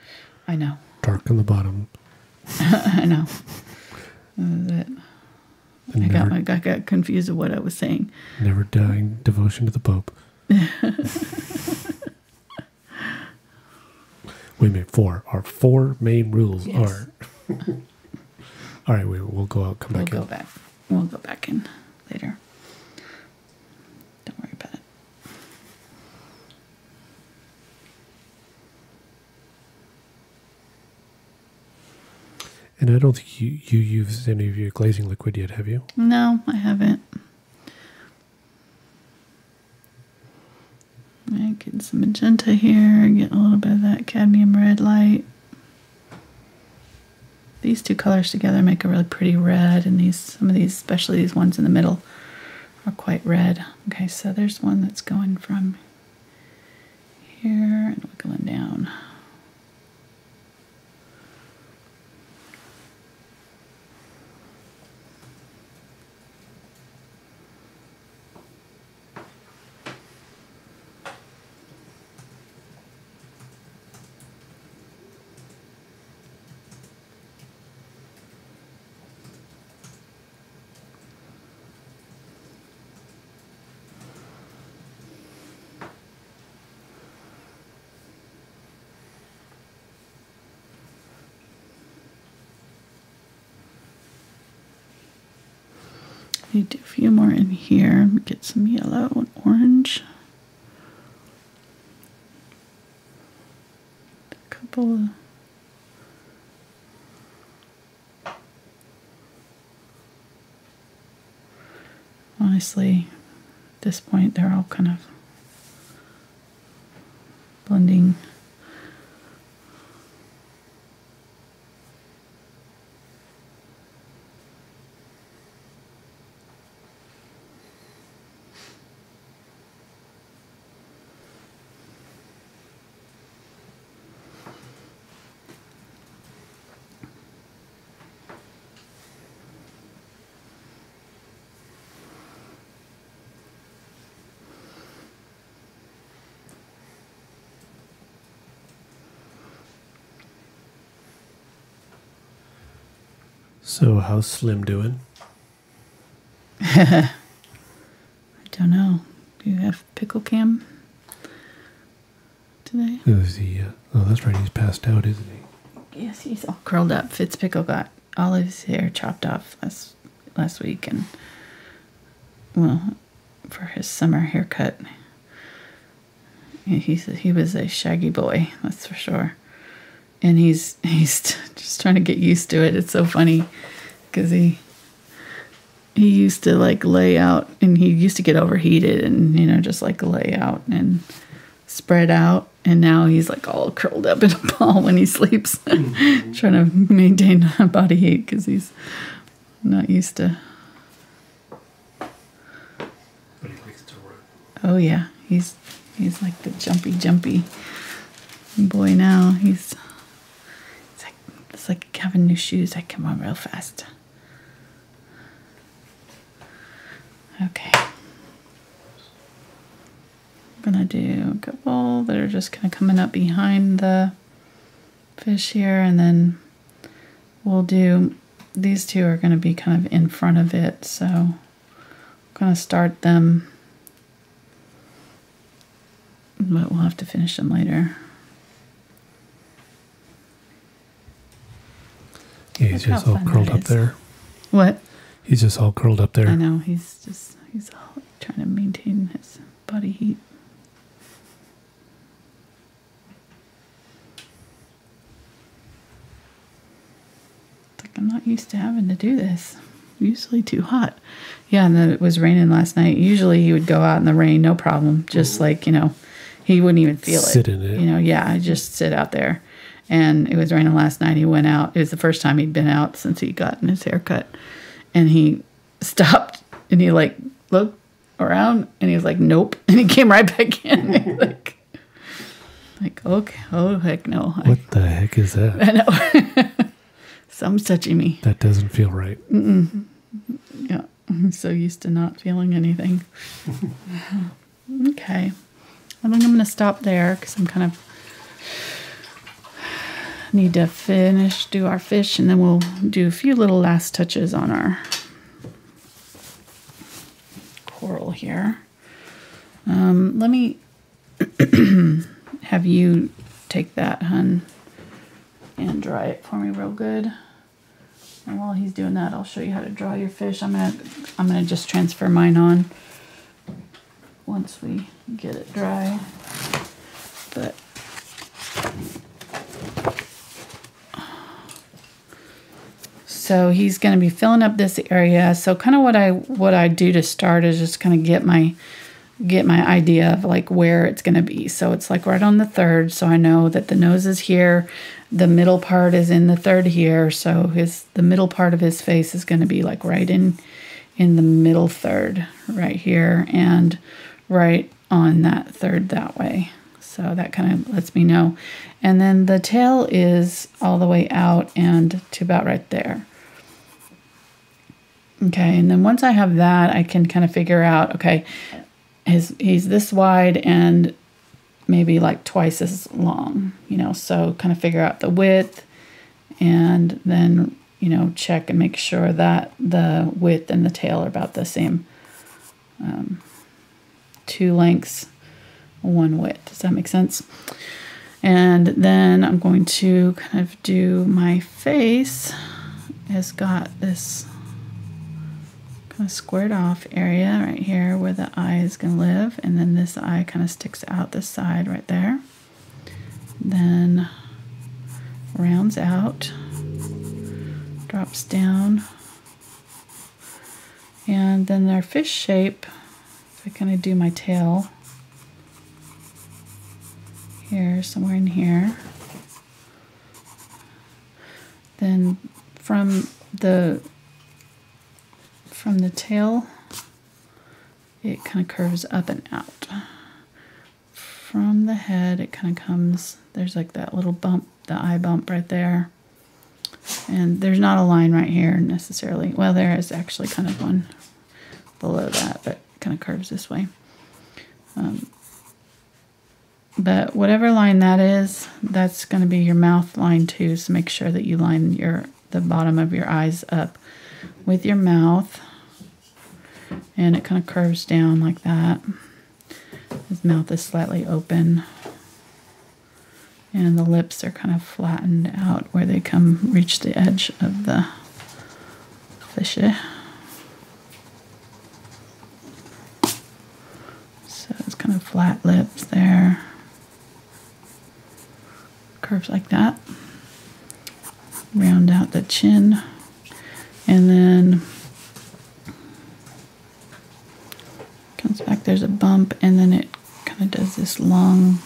I know. Dark on the bottom. I know. That I never, got my, I got confused of what I was saying. Never dying devotion to the Pope. Wait a minute. Four. Our four main rules yes. are. All right, we, we'll go out. Come we'll back. We'll go back. We'll go back in later. Don't worry about it. And I don't think you, you used any of your glazing liquid yet, have you? No, I haven't. I get some magenta here, get a little bit of that cadmium red light. These two colors together make a really pretty red, and these some of these, especially these ones in the middle, are quite red. Okay, so there's one that's going from here and wiggling down. Do a few more in here. Get some yellow and orange. A couple of honestly, at this point, they're all kind of blending. So, how's Slim doing? I don't know. Do you have pickle cam today? Uh, oh, that's right. He's passed out, isn't he? Yes, he's all curled up. Fitzpickle got all his hair chopped off last last week, and well, for his summer haircut, he's he was a shaggy boy, that's for sure. And he's he's just trying to get used to it. It's so funny because he he used to like lay out, and he used to get overheated, and you know just like lay out and spread out. And now he's like all curled up in a ball when he sleeps trying to maintain body heat because he's not used to But he likes to run. oh yeah. He's he's like the jumpy jumpy boy now. He's it's like it's like having new shoes that come on real fast okay I'm gonna do a couple that are just kind of coming up behind the fish here, and then we'll do these two are gonna be kind of in front of it, so I'm gonna start them, but we'll have to finish them later. Yeah, he's just all curled up there. What? He's just all curled up there. I know he's just he's all trying to maintain his body heat. It's like I'm not used to having to do this. Usually too hot. Yeah, and then it was raining last night. Usually he would go out in the rain, no problem. Just mm-hmm. like you know, he wouldn't even feel Sit it. in it. You know, yeah, I just sit out there. And it was raining last night. He went out. It was the first time he'd been out since he gotten his haircut. And he stopped and he like looked around and he was like, Nope. And he came right back in. like like, okay, oh heck no. I, What the heck is that? I know. Some's touching me. That doesn't feel right. Yeah. I'm so used to not feeling anything. okay. I think I'm going to stop there because I'm kind of need to finish, do our fish, and then we'll do a few little last touches on our coral here. Um, let me have you take that, hun, and dry it for me real good. And while he's doing that, I'll show you how to draw your fish. I'm gonna I'm gonna just transfer mine on once we get it dry. But so he's gonna be filling up this area. So kind of what I what I do to start is just kind of get my get my idea of like where it's going to be. So it's like right on the third. So I know that the nose is here, the middle part is in the third here. So his the middle part of his face is going to be like right in in the middle third right here and right on that third that way. So that kind of lets me know. And then the tail is all the way out and to about right there. Okay, and then once I have that, I can kind of figure out, okay, his he's this wide and maybe like twice as long, you know, so kind of figure out the width and then, you know, check and make sure that the width and the tail are about the same. Um, two lengths, one width. Does that make sense? And then I'm going to kind of do my face. Has got this kind of squared off area right here where the eye is going to live. And then this eye kind of sticks out the side right there. Then rounds out, drops down. And then their fish shape, if I kind of do my tail here, somewhere in here, then from the from the tail it kind of curves up and out from the head it kind of comes there's like that little bump the eye bump right there and there's not a line right here necessarily well there is actually kind of one below that but kind of curves this way um, but whatever line that is, that's going to be your mouth line too. So make sure that you line your the bottom of your eyes up with your mouth. And it kind of curves down like that. His mouth is slightly open. And the lips are kind of flattened out where they come reach the edge of the fishy. So it's kind of flat lips there curves like that. Round out the chin. And then comes back, there's a bump, and then it kind of does this long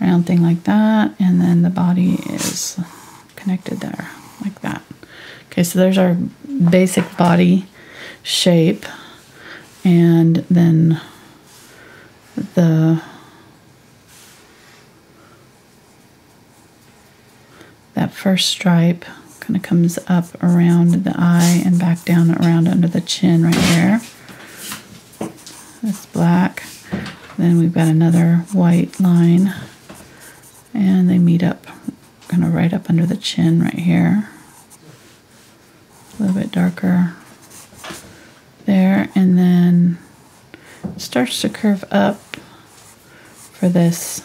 round thing like that. And then the body is connected there, like that. Okay, so there's our basic body shape. And then the that first stripe kind of comes up around the eye and back down around under the chin right there. That's black. Then we've got another white line and they meet up kind of right up under the chin right here. A little bit darker there and then it starts to curve up for this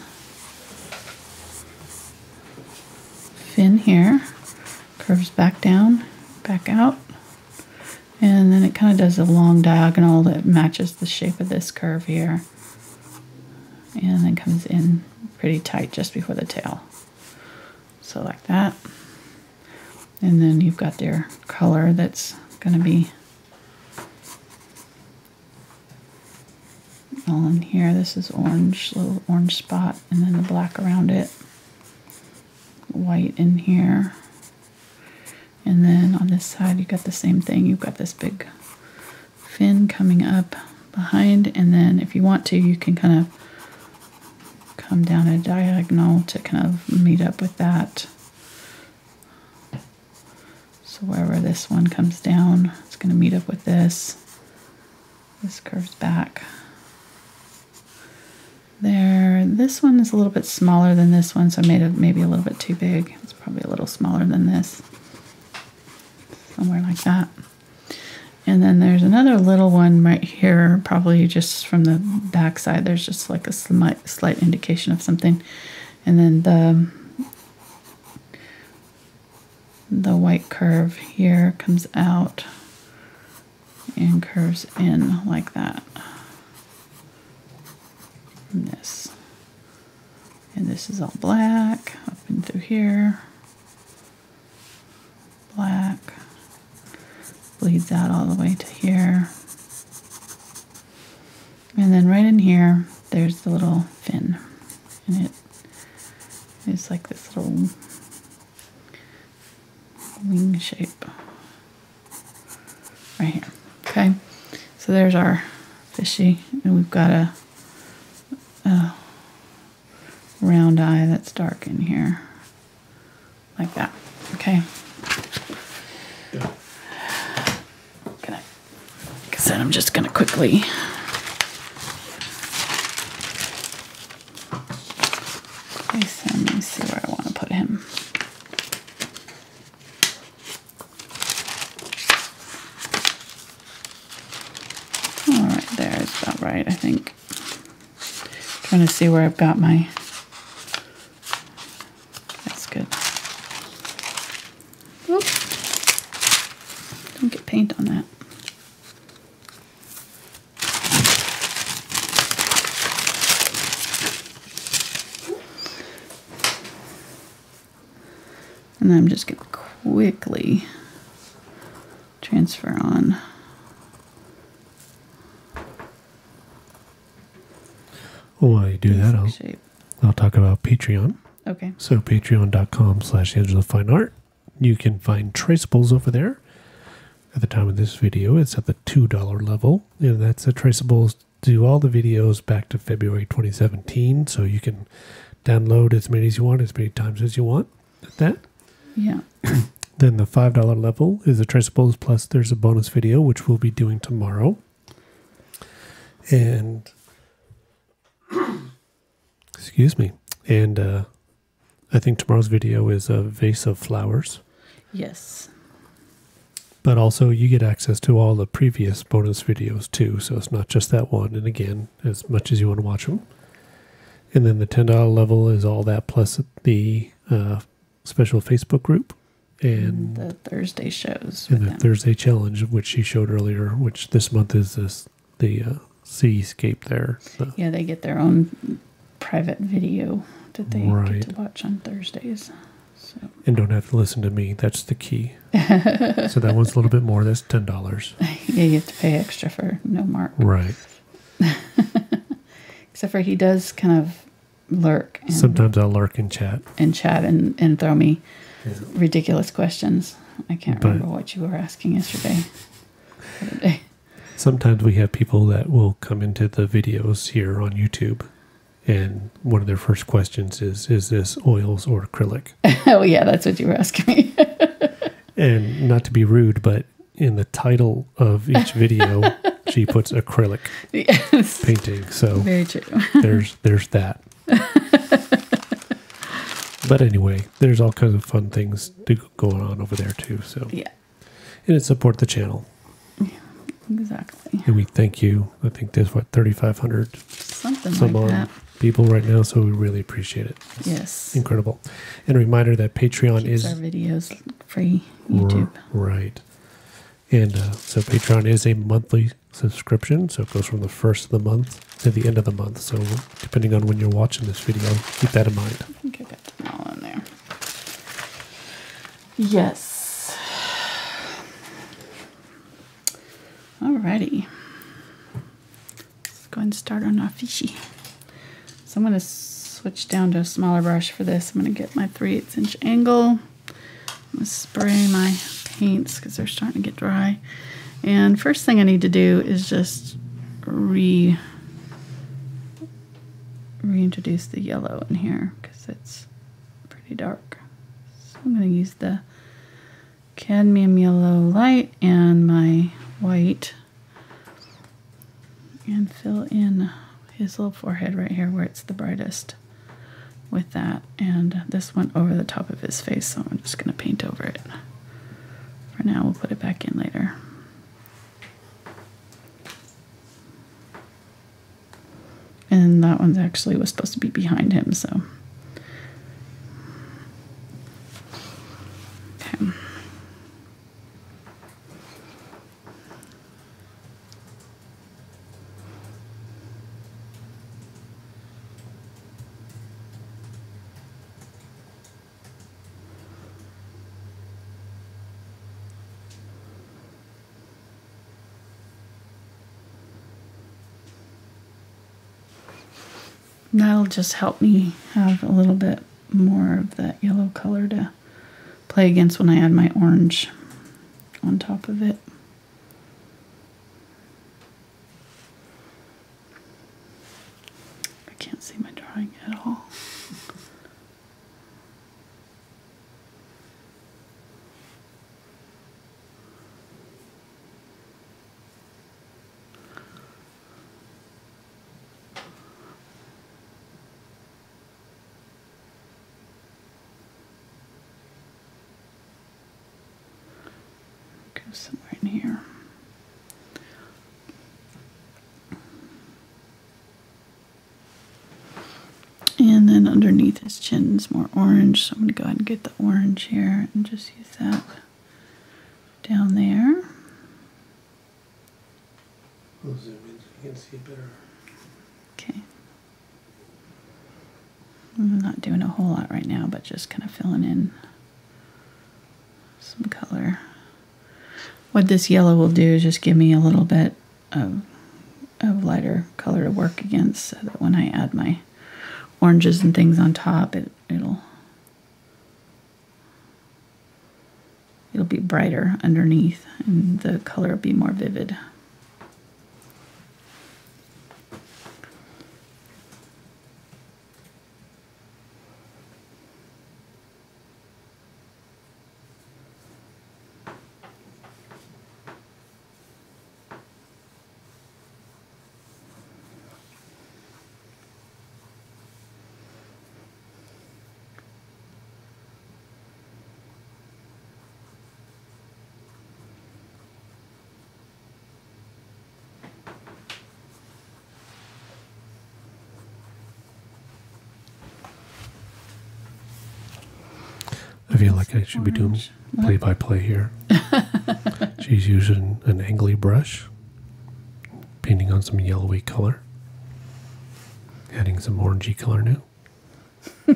fin here, curves back down, back out, and then it kind of does a long diagonal that matches the shape of this curve here, and then comes in pretty tight just before the tail. So like that. And then you've got their color that's going to be all in here. This is orange, little orange spot, and then the black around it white in here. And then on this side, you've got the same thing. You've got this big fin coming up behind. And then if you want to, you can kind of come down a diagonal to kind of meet up with that. So wherever this one comes down, it's going to meet up with this. This curves back there. This one is a little bit smaller than this one, so I made it maybe a little bit too big. It's probably a little smaller than this. Somewhere like that. And then there's another little one right here, probably just from the back side. There's just like a slight, slight indication of something. And then the the white curve here comes out and curves in like that and this. And this is all black up and through here. Black. Out all the way to here. And then right in here, there's the little fin. And it is like this little wing shape right here. Okay, so there's our fishy, and we've got a a round eye that's dark in here. Like that. Okay. Can I, like I said, I'm just going to quickly place him. Let me see where I want to put him. All right, there is about right, I think. Trying to see where I've got my. That's good. Oop. Don't get paint on that. And I'm just going to quickly transfer on. While you do that, I'll, shape. I'll talk about Patreon. Okay. So patreon.com slash Angela Fine Art. You can find traceables over there. At the time of this video, it's at the $2 level. And that's the traceables do all the videos back to February 2017. So you can download as many as you want, as many times as you want at that. Yeah. Then the $5 level is the traceables plus there's a bonus video, which we'll be doing tomorrow. And excuse me. And uh, I think tomorrow's video is a vase of flowers. Yes. But also, you get access to all the previous bonus videos too. So it's not just that one. And again, as much as you want to watch them. And then the $10 level is all that plus the uh, special Facebook group and the Thursday shows. and the them. Thursday challenge, which she showed earlier, which this month is this the uh, seascape there. So, yeah, they get their own private video that they Right. get to watch on Thursdays. So and don't have to listen to me. That's the key. so that one's a little bit more. That's ten dollars. yeah, you have to pay extra for no mark. Right. Except for he does kind of lurk and, Sometimes I'll lurk in chat. and chat and, and throw me ridiculous questions. I can't But- remember what you were asking yesterday. The other day. Sometimes we have people that will come into the videos here on YouTube, and one of their first questions is, "Is this oils or acrylic?" oh yeah, that's what you were asking me. and not to be rude, but in the title of each video, she puts acrylic yes. painting. So Very true. there's there's that. but anyway, there's all kinds of fun things to going on over there too. So Yeah, and it support the channel, yeah, exactly. and we thank you. I think there's what 3,500 Something some like odd that. People right now, so we really appreciate it. Yes. Incredible. And a reminder that Patreon Keeps is our videos free YouTube. Right. And uh, so Patreon is a monthly subscription, so it goes from the first of the month to the end of the month. So depending on when you're watching this video, keep that in mind. I think I got them all in there. Yes. Alrighty. Let's go ahead and start on our fishy. So I'm going to switch down to a smaller brush for this. I'm going to get my 3 8 inch angle. I'm going to spray my paints because they're starting to get dry. And first thing I need to do is just re reintroduce the yellow in here because it's pretty dark. So I'm going to use the cadmium yellow light and my white and fill in his little forehead right here where it's the brightest with that. And this went over the top of his face, so I'm just going to paint over it. For now, we'll put it back in later. And that one's actually was supposed to be behind him, so. That'll just help me have a little bit more of that yellow color to play against when I add my orange on top of it. I can't see my drawing at all. Go somewhere in here. And then underneath his chin is more orange, so I'm going to go ahead and get the orange here and just use that down there. We'll zoom in so you can see better. Okay. I'm not doing a whole lot right now, but just kind of filling in some color. What this yellow will do is just give me a little bit of, of lighter color to work against so that when I add my oranges and things on top, it, it'll it'll be brighter underneath and the color will be more vivid. Like I should be doing play by play here. She's using an angly brush, painting on some yellowy color, adding some orangey color now.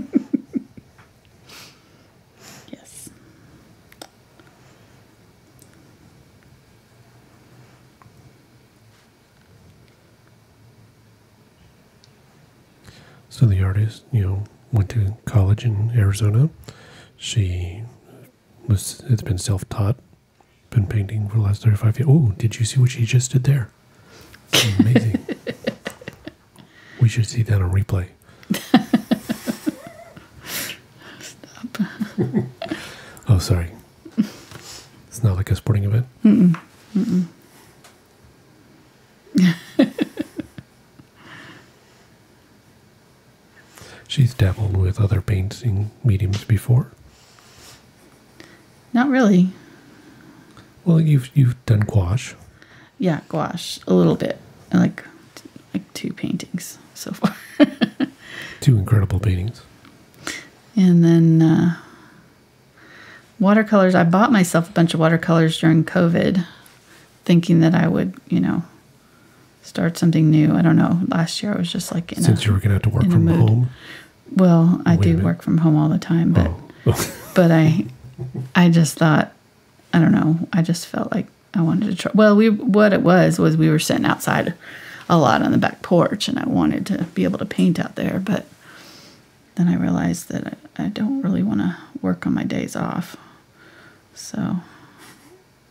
Yes. So the artist, you know, went to college in Arizona. Was has been self-taught, been painting for the last thirty-five years. Oh, did you see what she just did there? Amazing. we should see that on replay. oh, sorry. It's not like a sporting event. She's dabbled with other painting mediums before. Not really. Well, you've you've done gouache. Yeah, gouache a little bit. I like like two paintings so far. Two incredible paintings. And then uh, watercolors. I bought myself a bunch of watercolors during COVID, thinking that I would, you know, start something new. I don't know. Last year I was just like in Since a, you were going to have to work from mood. home. well, I do work from home all the time, but Oh. but I I just thought I don't know. I just felt like I wanted to try. Well, we what it was was we were sitting outside a lot on the back porch, and I wanted to be able to paint out there, but then I realized that I, I don't really want to work on my days off, so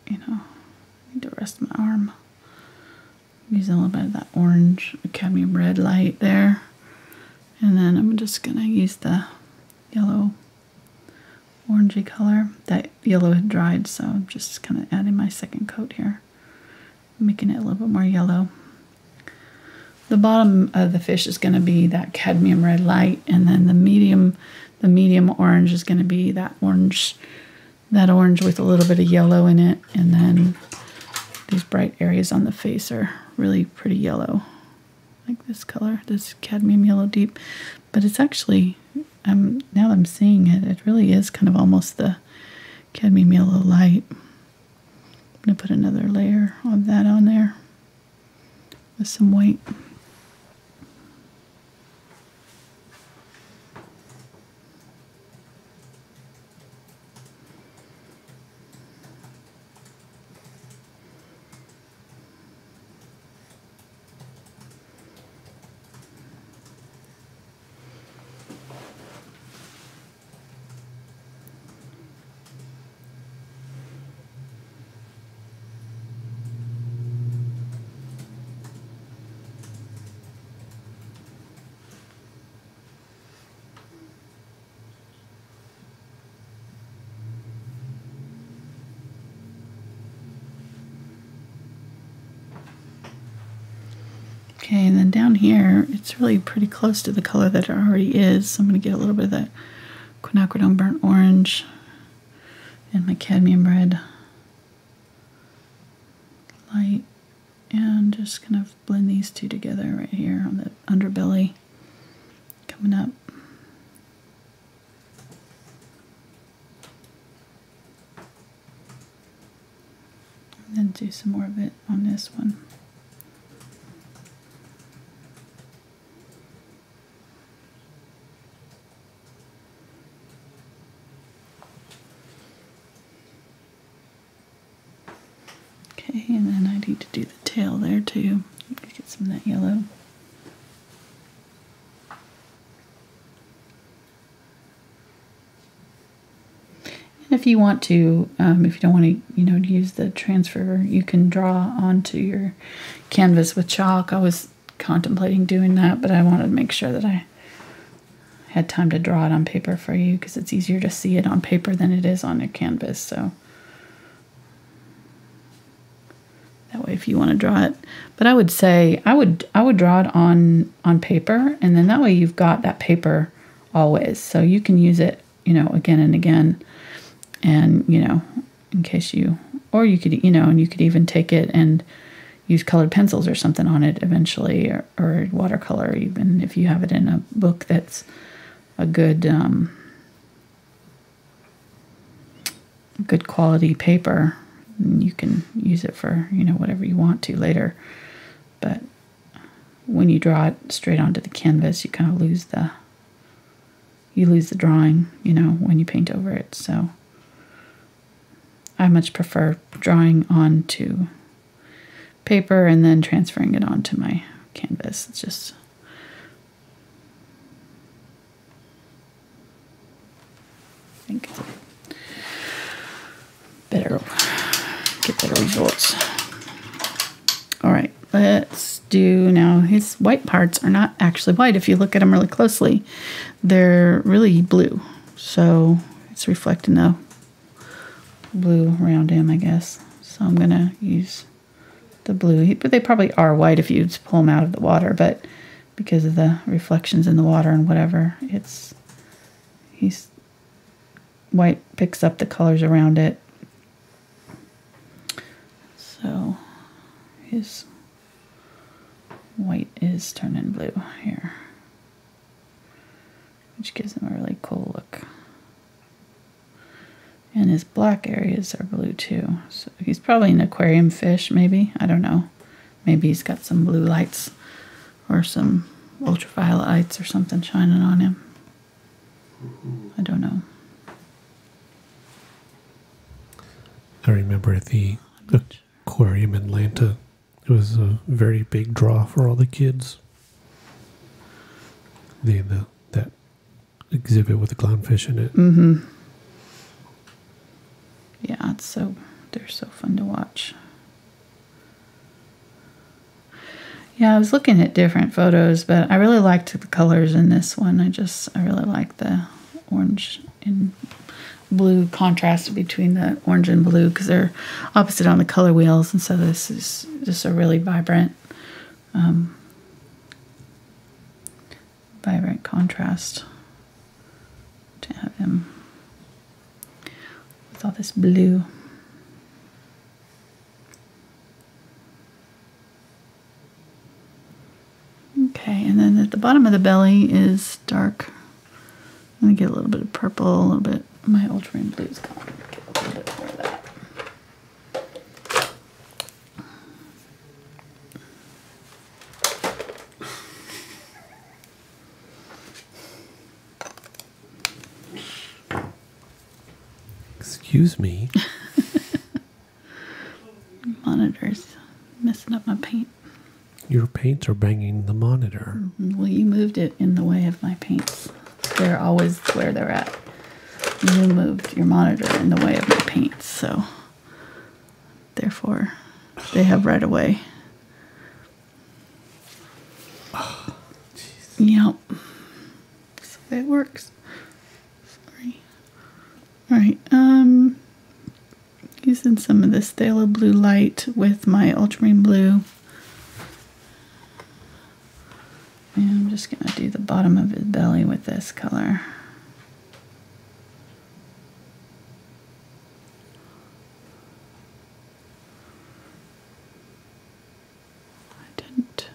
you know, I need to rest my arm. Using a little bit of that orange cadmium red light there, and then I'm just gonna use the yellow orangey color. That yellow had dried, so I'm just kind of adding my second coat here, making it a little bit more yellow. The bottom of the fish is going to be that cadmium red light, and then the medium, the medium orange is going to be that orange, that orange with a little bit of yellow in it, and then these bright areas on the face are really pretty yellow, like this color, this cadmium yellow deep. But it's actually, um, now that I'm seeing it, it really is kind of almost the cadmium yellow light. I'm gonna put another layer of that on there with some white. Okay, and then down here, it's really pretty close to the color that it already is. So I'm going to get a little bit of that quinacridone burnt orange and my cadmium red light. And just kind of blend these two together right here on the underbelly coming up. And then do some more of it on this one. Okay, and then I need to do the tail there too. Get some of that yellow. And if you want to, um, if you don't want to, you know, use the transfer, you can draw onto your canvas with chalk. I was contemplating doing that, but I wanted to make sure that I had time to draw it on paper for you because it's easier to see it on paper than it is on a canvas. So that way, you want to draw it, but I would say I would I would draw it on on paper, and then that way you've got that paper always, so you can use it, you know, again and again and you know in case you or you could you know and you could even take it and use colored pencils or something on it eventually or, or watercolor even if you have it in a book that's a good um, good quality paper you can use it for you know whatever you want to later. But when you draw it straight onto the canvas you kind of lose the you lose the drawing you know when you paint over it. So I much prefer drawing onto paper and then transferring it onto my canvas. It's just I think it's better get better results. All right, let's do now. His white parts are not actually white. If you look at them really closely, they're really blue. So it's reflecting the blue around him, I guess. So I'm to use the blue. But they probably are white if you pull them out of the water, but because of the reflections in the water and whatever, it's he's white picks up the colors around it. So his white is turning blue here, which gives him a really cool look. And his black areas are blue too. So he's probably an aquarium fish, maybe. I don't know. Maybe he's got some blue lights or some ultraviolet lights or something shining on him. I don't know. I remember at the aquarium in Atlanta, it was a very big draw for all the kids. The, the that exhibit with the clownfish in it. Mm-hmm. Yeah, it's so they're so fun to watch. Yeah, I was looking at different photos, but I really liked the colors in this one. I just I really like the orange and blue contrast between the orange and blue because they're opposite on the color wheels, and so this is just a really vibrant, um, vibrant contrast to have him with all this blue. Okay, and then at the bottom of the belly is dark. I'm gonna get a little bit of purple, a little bit. My ultramarine blue is gone. Get a little bit more of that. Excuse me. Monitor's messing up my paint. Your paints are banging the monitor. Mm-hmm. Well, you moved it in the way of my paints. They're always where they're at. You moved your monitor in the way of my paints, so therefore they have right away. yep. That's the it works. Sorry. Alright, um using some of this phthalo blue light with my ultramarine blue. And I'm just to do the bottom of his belly with this color. I didn't.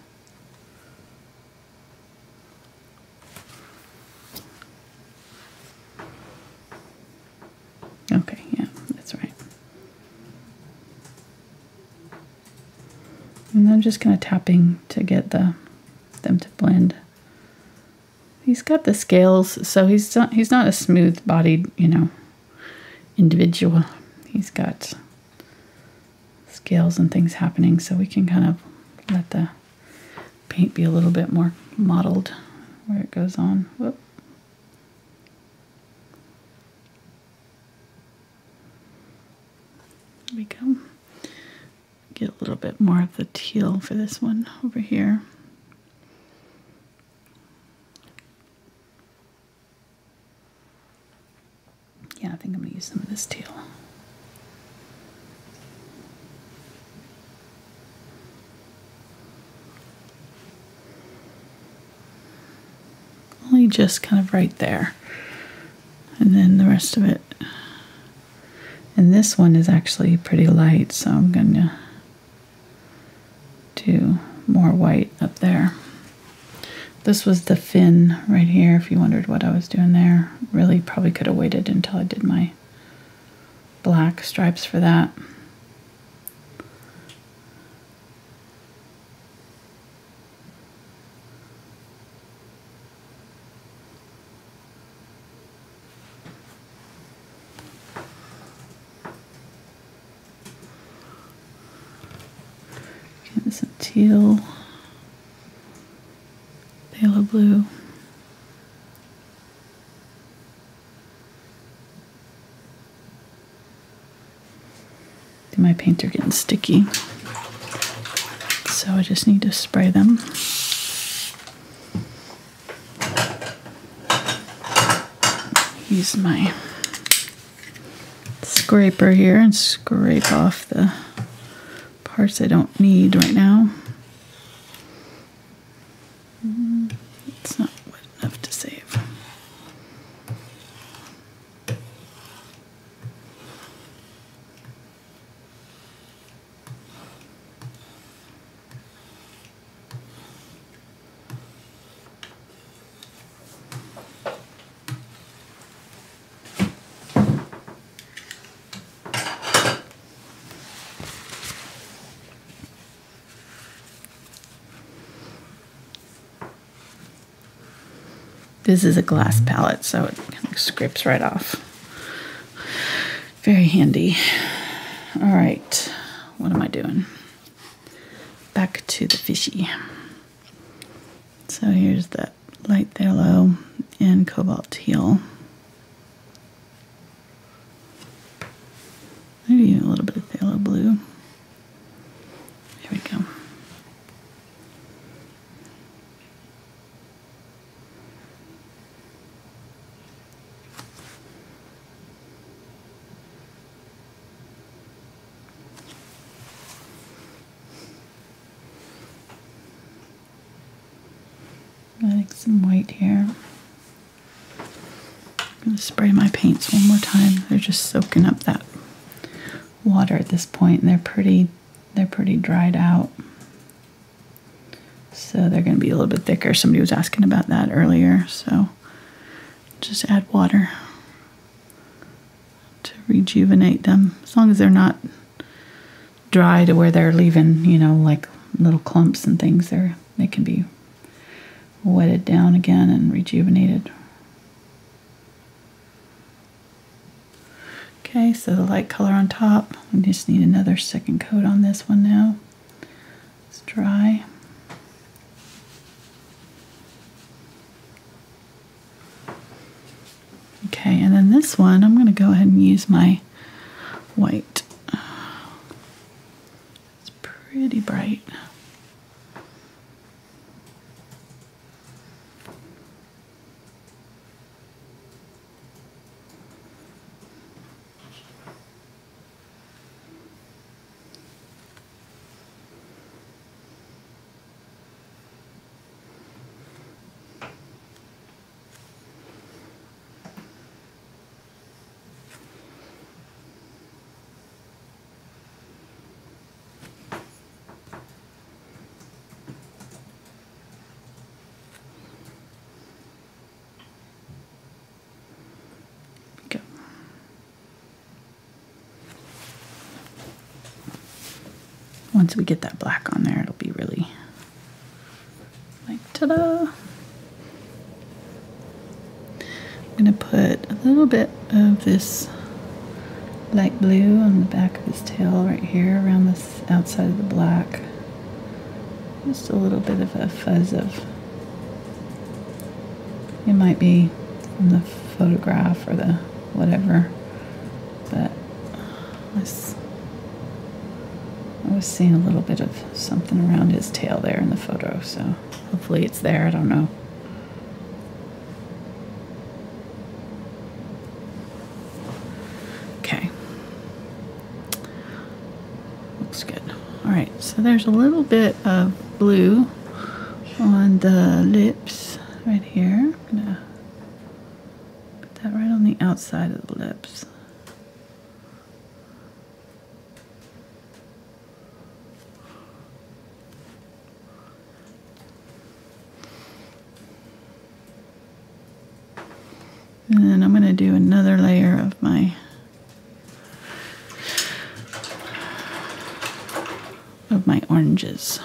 Okay, yeah, that's right. And I'm just kind of tapping to get the them to blend. He's got the scales, so he's not he's not a smooth bodied, you know, individual. He's got scales and things happening so we can kind of let the paint be a little bit more mottled where it goes on. Whoop. There we go. Get a little bit more of the for this one over here. Yeah, I think I'm going to use some of this teal. Only just kind of right there. And then the rest of it. And this one is actually pretty light, so I'm going to do more white up there. This was the fin right here, if you wondered what I was doing there. Really probably could have waited until I did my black stripes for that. Get some teal, phthalo blue. My paints are getting sticky, so I just need to spray them. Use my scraper here and scrape off the parts I don't need right now. Mm, it's not wet enough to save. This is a glass palette, so it scrapes right off. Very handy. All right, what am I doing? Back to the fishy. So here's that light phthalo and cobalt teal. Maybe even a little bit of phthalo blue. Here we go. Adding some white here. I'm going to spray my paints one more time. They're just soaking up that water at this point, and they're pretty they're pretty dried out. So they're going to be a little bit thicker. Somebody was asking about that earlier, so just add water to rejuvenate them. As long as they're not dry to where they're leaving, you know, like little clumps and things, they're they can be wetted down again and rejuvenated. So the light color on top. We just need another second coat on this one now. It's dry. Okay, and then this one, I'm going to go ahead and use my white. It's pretty bright. Go. Once we get that black on there, it'll be really like ta-da. I'm gonna put a little bit of this light blue on the back of his tail right here around this outside of the black. Just a little bit of a fuzz of it might be from the photograph or the whatever, but I was, I was seeing a little bit of something around his tail there in the photo, so hopefully it's there. I don't know. Okay. Looks good. All right, so there's a little bit of blue on the lips right here. I'm gonna put that right on the outside of the lips. And then I'm going to do another layer of my of my oranges.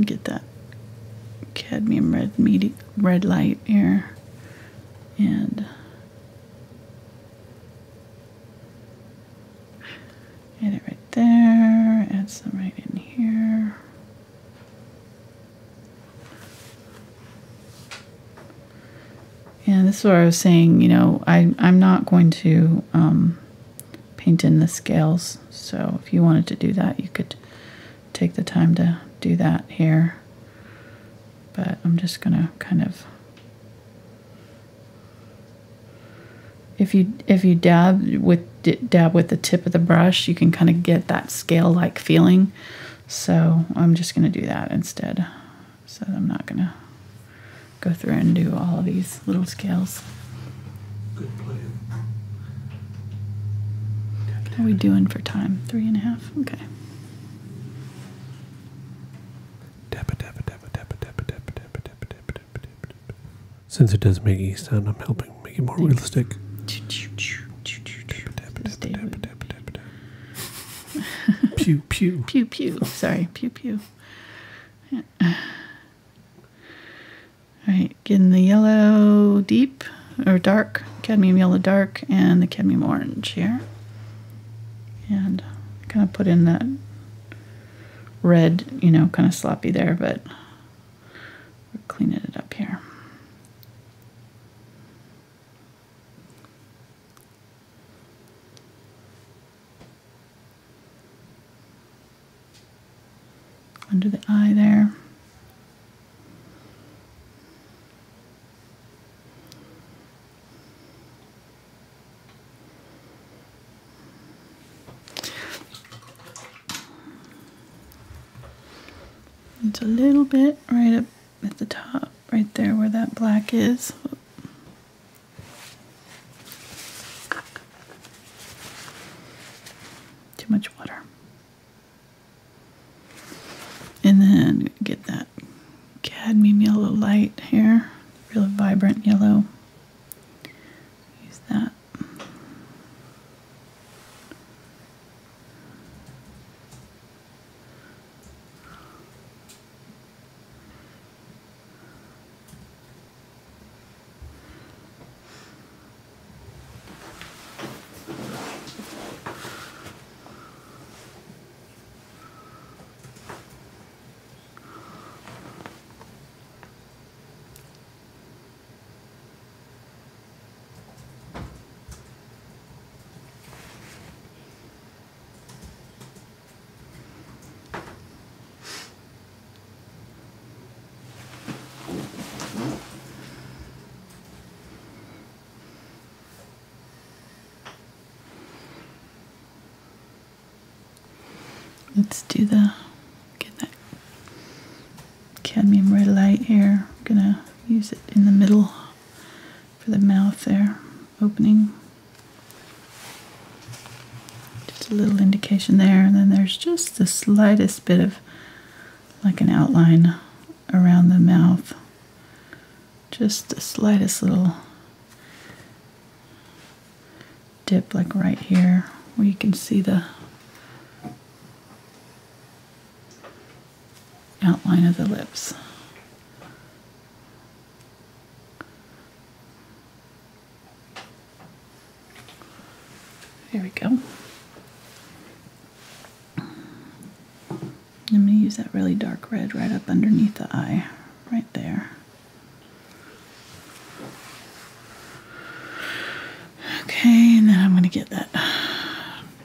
Get that cadmium red meaty red light here. And add it right there. Add some right in here. And this is what I was saying you know I, I'm not going to um, paint in the scales. So if you wanted to do that you could take the time to do that here. But I'm just gonna kind of if you if you dab with dab with the tip of the brush you can kind of get that scale like feeling. So I'm just gonna do that instead. So I'm not gonna go through and do all of these little scales Are we doing for time? Three and a half? Okay. Since it does make E sound, I'm helping make it more Thanks. realistic. pew pew. Pew pew. Sorry, pew pew. Yeah. All right, getting the yellow deep or dark cadmium yellow dark and the cadmium orange here. And kind of put in that red, you know, kind of sloppy there, but we're cleaning it up here. under the eye there. It's a little bit right up at the top, right there where that black is. Too much water. And then get that cadmium yellow light here, really vibrant yellow. Use that. Let's do the get that cadmium red light here. I'm gonna use it in the middle for the mouth there, opening. Just a little indication there, and then there's just the slightest bit of like an outline around the mouth. Just the slightest little dip, like right here, where you can see the outline of the lips. Go. I'm going to use that really dark red right up underneath the eye, right there. Okay, and then I'm going to get that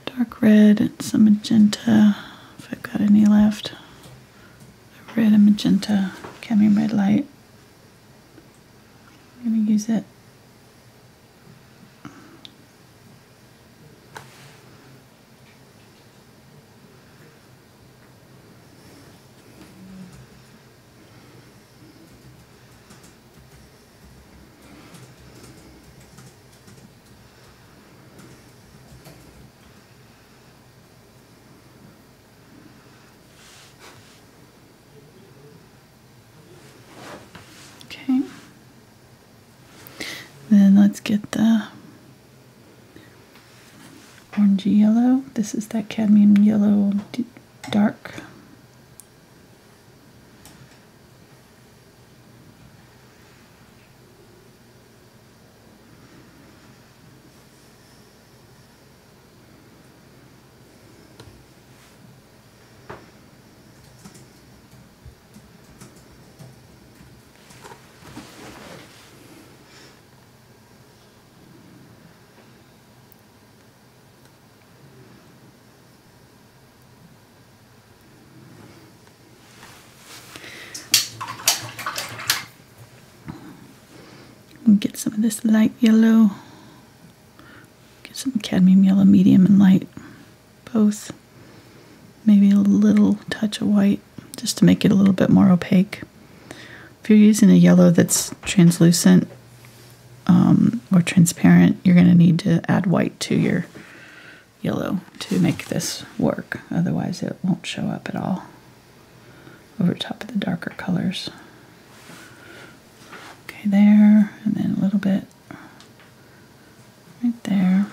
dark red and some magenta, if I've got any left. Red and magenta, cadmium red light. I'm going to use it Okay. Then let's get the orangey yellow. This is that cadmium yellow dark. And get some of this light yellow. Get some cadmium yellow, medium and light, both. Maybe a little touch of white just to make it a little bit more opaque. If you're using a yellow that's translucent um, or transparent, you're going to need to add white to your yellow to make this work. Otherwise, it won't show up at all over top of the darker colors. Okay, there, and then a little bit right there.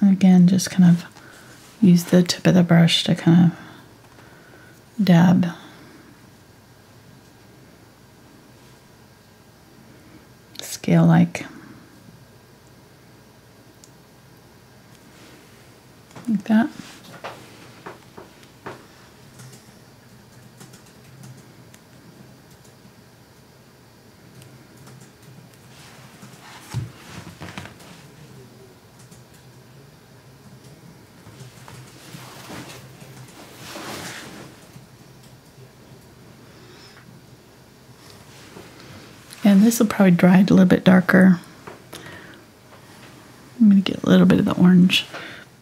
And again, just kind of use the tip of the brush to kind of dab. Scale like that. And this will probably dry it a little bit darker. I'm going to get a little bit of the orange.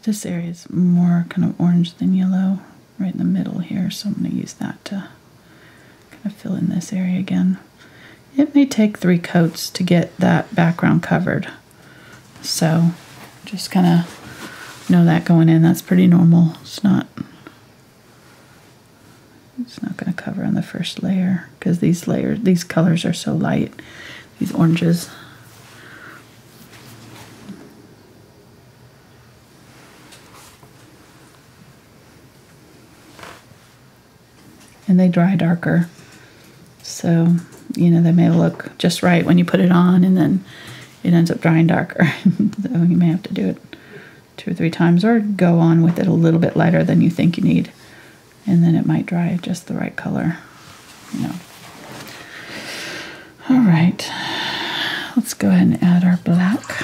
This area is more kind of orange than yellow, right in the middle here. So I'm going to use that to kind of fill in this area again. It may take three coats to get that background covered. So just kind of know that going in. That's pretty normal. It's not it's not going to cover on the first layer because these layers, these colors are so light, these oranges. And they dry darker. So, you know, they may look just right when you put it on and then it ends up drying darker. so you may have to do it two or three times or go on with it a little bit lighter than you think you need and then it might dry just the right color. Know. All right, let's go ahead and add our black.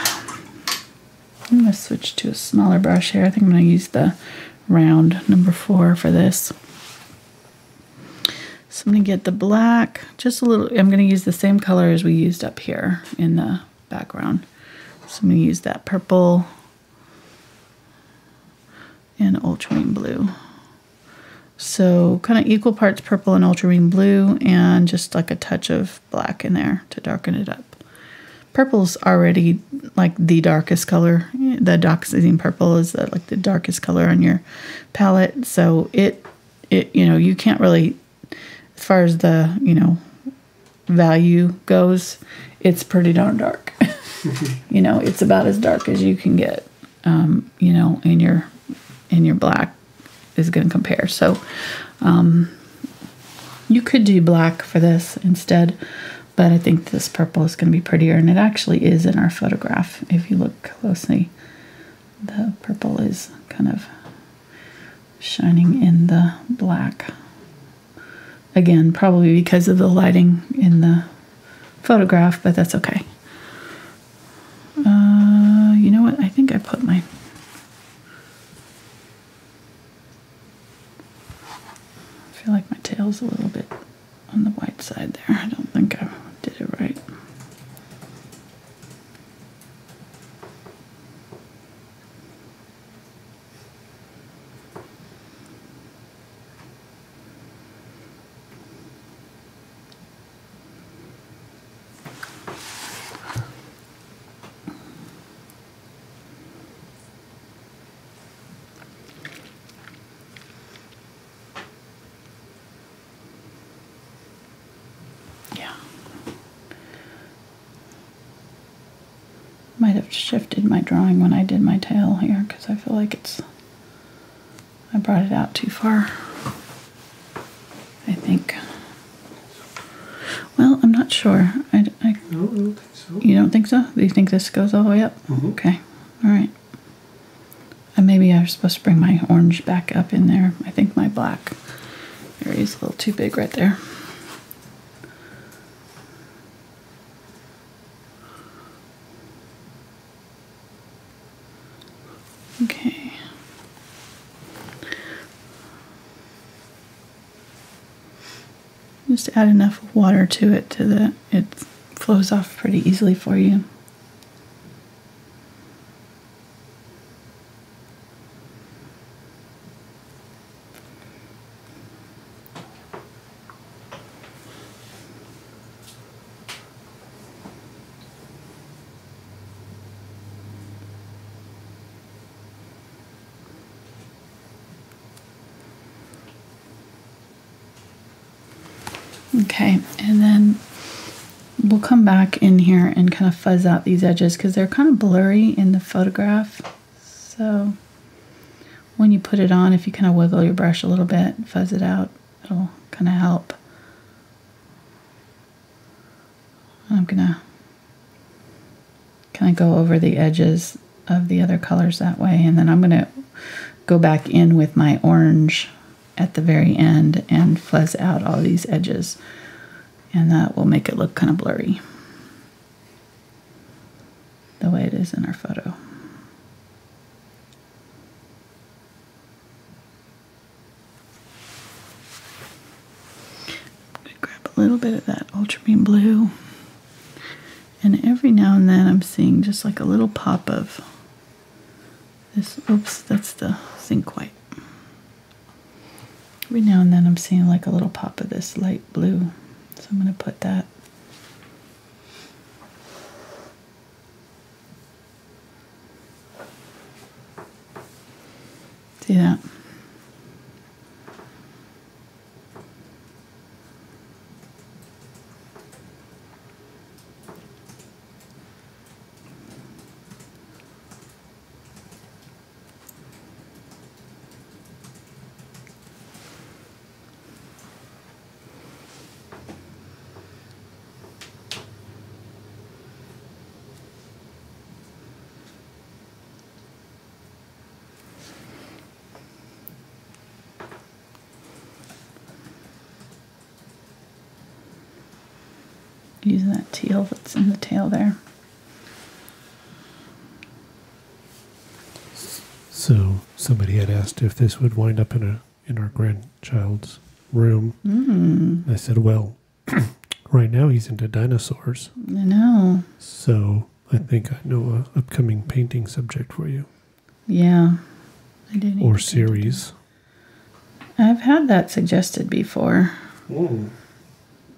I'm going to switch to a smaller brush here. I think I'm going to use the round number four for this. So I'm going to get the black, just a little, I'm going to use the same color as we used up here in the background. So I'm going to use that purple and ultramarine blue. So kind of equal parts purple and ultramarine blue and just like a touch of black in there to darken it up. Purple's already like the darkest color. The Dioxazine purple is the, like the darkest color on your palette. So it, it, you know, you can't really, as far as the, you know, value goes, it's pretty darn dark. you know, it's about as dark as you can get, um, you know, in your, in your black is going to compare. So um, you could do black for this instead, But I think this purple is going to be prettier, and it actually is in our photograph. If you look closely, the purple is kind of shining in the black. Again, probably because of the lighting in the photograph, but that's okay. Uh, you know what? I think I put my. I feel like my tail's a little bit on the white side there. I don't think I did it right. Yeah. Might have shifted my drawing when I did my tail here because I feel like it's. I brought it out too far. I think. Well, I'm not sure. I, I, No, I don't think so. you don't think so? Do you think this goes all the way up? Mhm. Okay. All right. And maybe I was supposed to bring my orange back up in there. I think my black area is a little too big right there. Add enough water to it to that it flows off pretty easily for you. Okay, and then we'll come back in fuzz out these edges because they're kind of blurry in the photograph. So when you put it on, if you kind of wiggle your brush a little bit, fuzz it out, it'll kind of help. I'm gonna kind of go over the edges of the other colors that way, and then I'm gonna go back in with my orange at the very end and fuzz out all these edges and that will make it look kind of blurry the way it is in our photo. I'm going to grab a little bit of that ultramarine blue and every now and then I'm seeing just like a little pop of this oops that's the zinc white Every now and then I'm seeing like a little pop of this light blue. So I'm going to put that. See that? Using that teal that's in the tail there. So somebody had asked if this would wind up in a in our grandchild's room. Mm, I said, well, right now he's into dinosaurs, I know. so I think I know a upcoming painting subject for you Yeah. I do or to think of series. I've had that suggested before.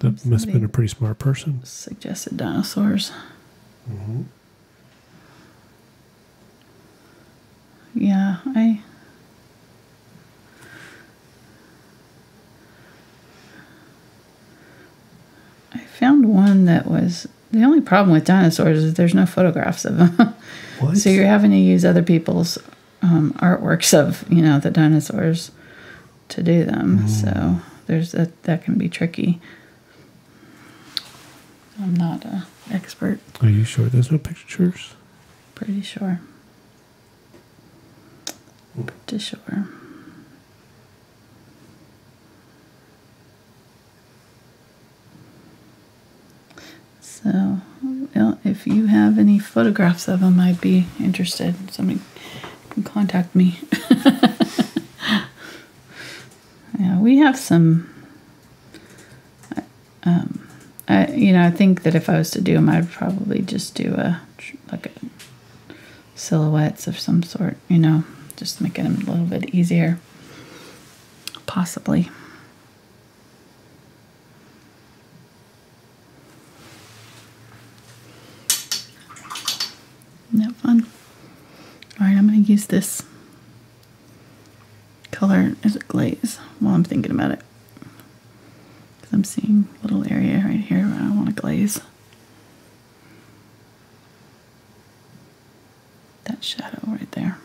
That must have been a pretty smart person. Suggested dinosaurs. Mm-hmm. Yeah, I. I found one that was the only problem with dinosaurs is there's no photographs of them. What? so you're having to use other people's um, artworks of you know the dinosaurs to do them. So there's that that can be tricky. I'm not an expert. Are you sure there's no pictures? Pretty sure. Pretty sure. So, well, if you have any photographs of them, I'd be interested. Somebody can contact me. yeah, we have some. Um, I, you know, I think that if I was to do them, I'd probably just do a like a silhouettes of some sort. You know, just making them a little bit easier, possibly. Isn't that fun? All right, I'm going to use this color as a glaze while I'm thinking about it. I'm seeing a little area right here where I want to glaze. That shadow right there.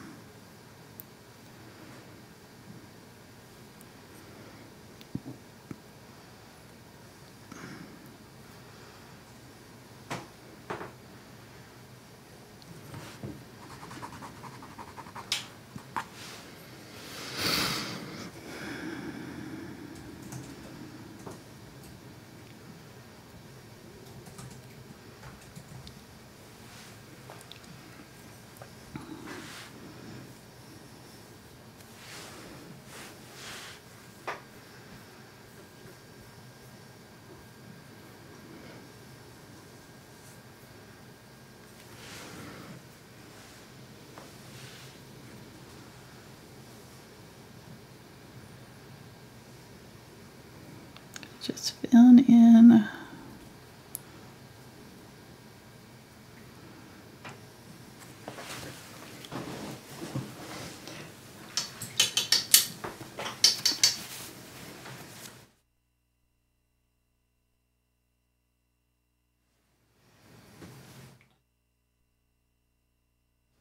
Just filling in.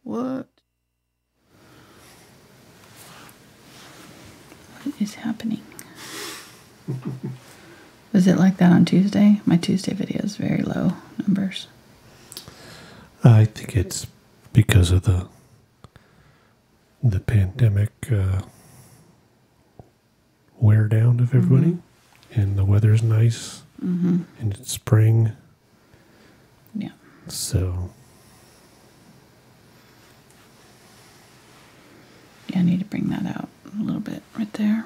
What? What is happening? Was it like that on Tuesday? My Tuesday video is very low numbers. I think it's because of the the pandemic uh, wear down of everybody, and the weather's nice, Mm-hmm. and it's spring, Yeah. so Yeah, I need to bring that out a little bit right there.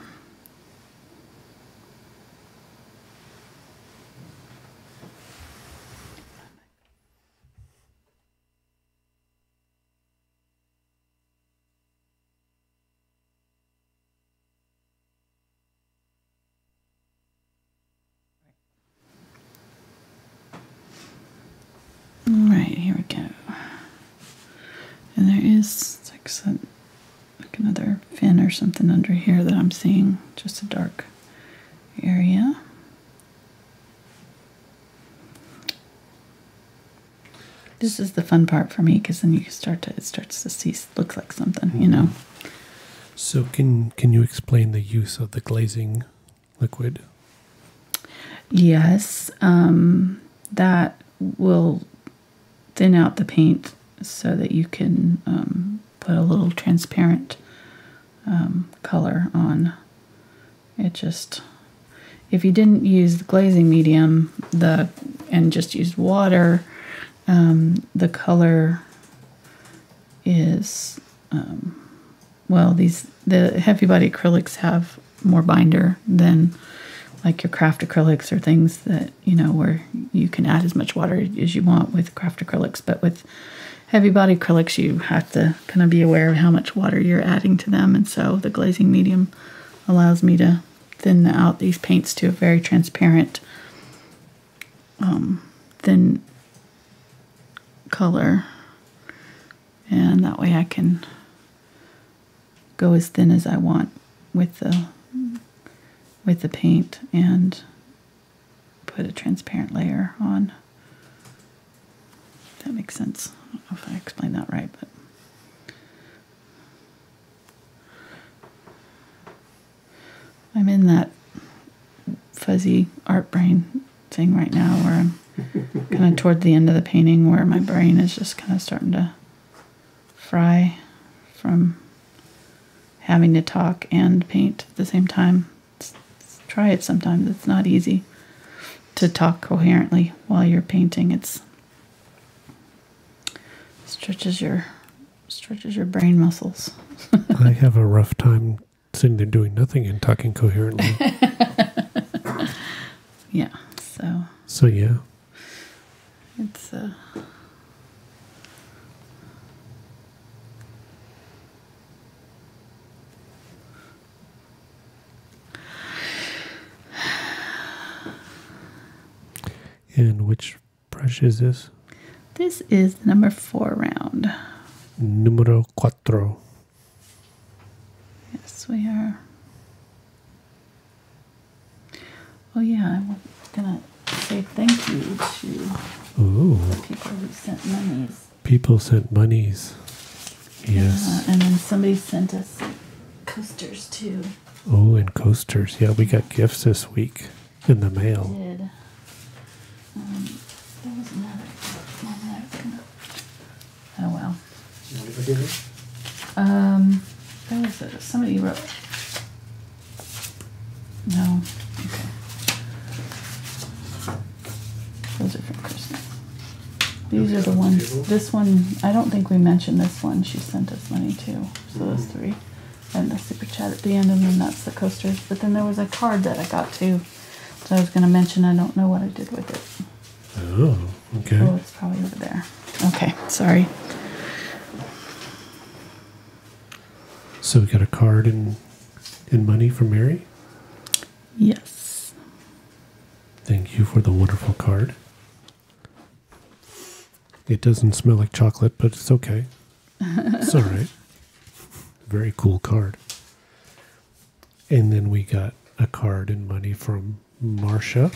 All right, here we go. And there is like some, like another fin or something under here that I'm seeing, just a dark area. This is the fun part for me because then you start to it starts to see looks like something, you know. so can can you explain the use of the glazing liquid? Yes, um, that will thin out the paint so that you can um, put a little transparent um, color on. It just, if you didn't use the glazing medium, the and just used water, um, the color is um, well. These the heavy body acrylics have more binder than like your craft acrylics or things that you know where you can add as much water as you want with craft acrylics but with heavy body acrylics you have to kind of be aware of how much water you're adding to them and so the glazing medium allows me to thin out these paints to a very transparent um, thin color and that way I can go as thin as I want with the with the paint and put a transparent layer on. If that makes sense. I don't know if I explained that right, but I'm in that fuzzy art brain thing right now where I'm kind of toward the end of the painting where my brain is just kind of starting to fry from having to talk and paint at the same time. It's- it's- try it sometimes. It's not easy to talk coherently while you're painting. It's stretches your stretches your brain muscles. I have a rough time sitting there doing nothing and talking coherently. Yeah. So so yeah, it's uh and which brush is this? This is the number four round. Numero cuatro. Yes, we are. Oh yeah, I'm gonna say thank you to Ooh, people who sent monies. people sent monies. Yes. Uh, and then somebody sent us coasters too. Oh, and coasters. Yeah, we got gifts this week in the mail. Did. Um, there was another one that I was gonna. Oh well. Um, there was a, somebody wrote. No. Okay. Those are from Christmas. These are the ones. This one, I don't think we mentioned this one. She sent us money too. So those three, and the super chat at the end, and then that's the coasters. But then there was a card that I got too. So I was going to mention. I don't know what I did with it. Oh, okay. Oh, it's probably over there. Okay, sorry. So we got a card and and money from Mary. Yes. Thank you for the wonderful card. It doesn't smell like chocolate, but it's okay. it's all right. Very cool card. And then we got a card and money from Marcia.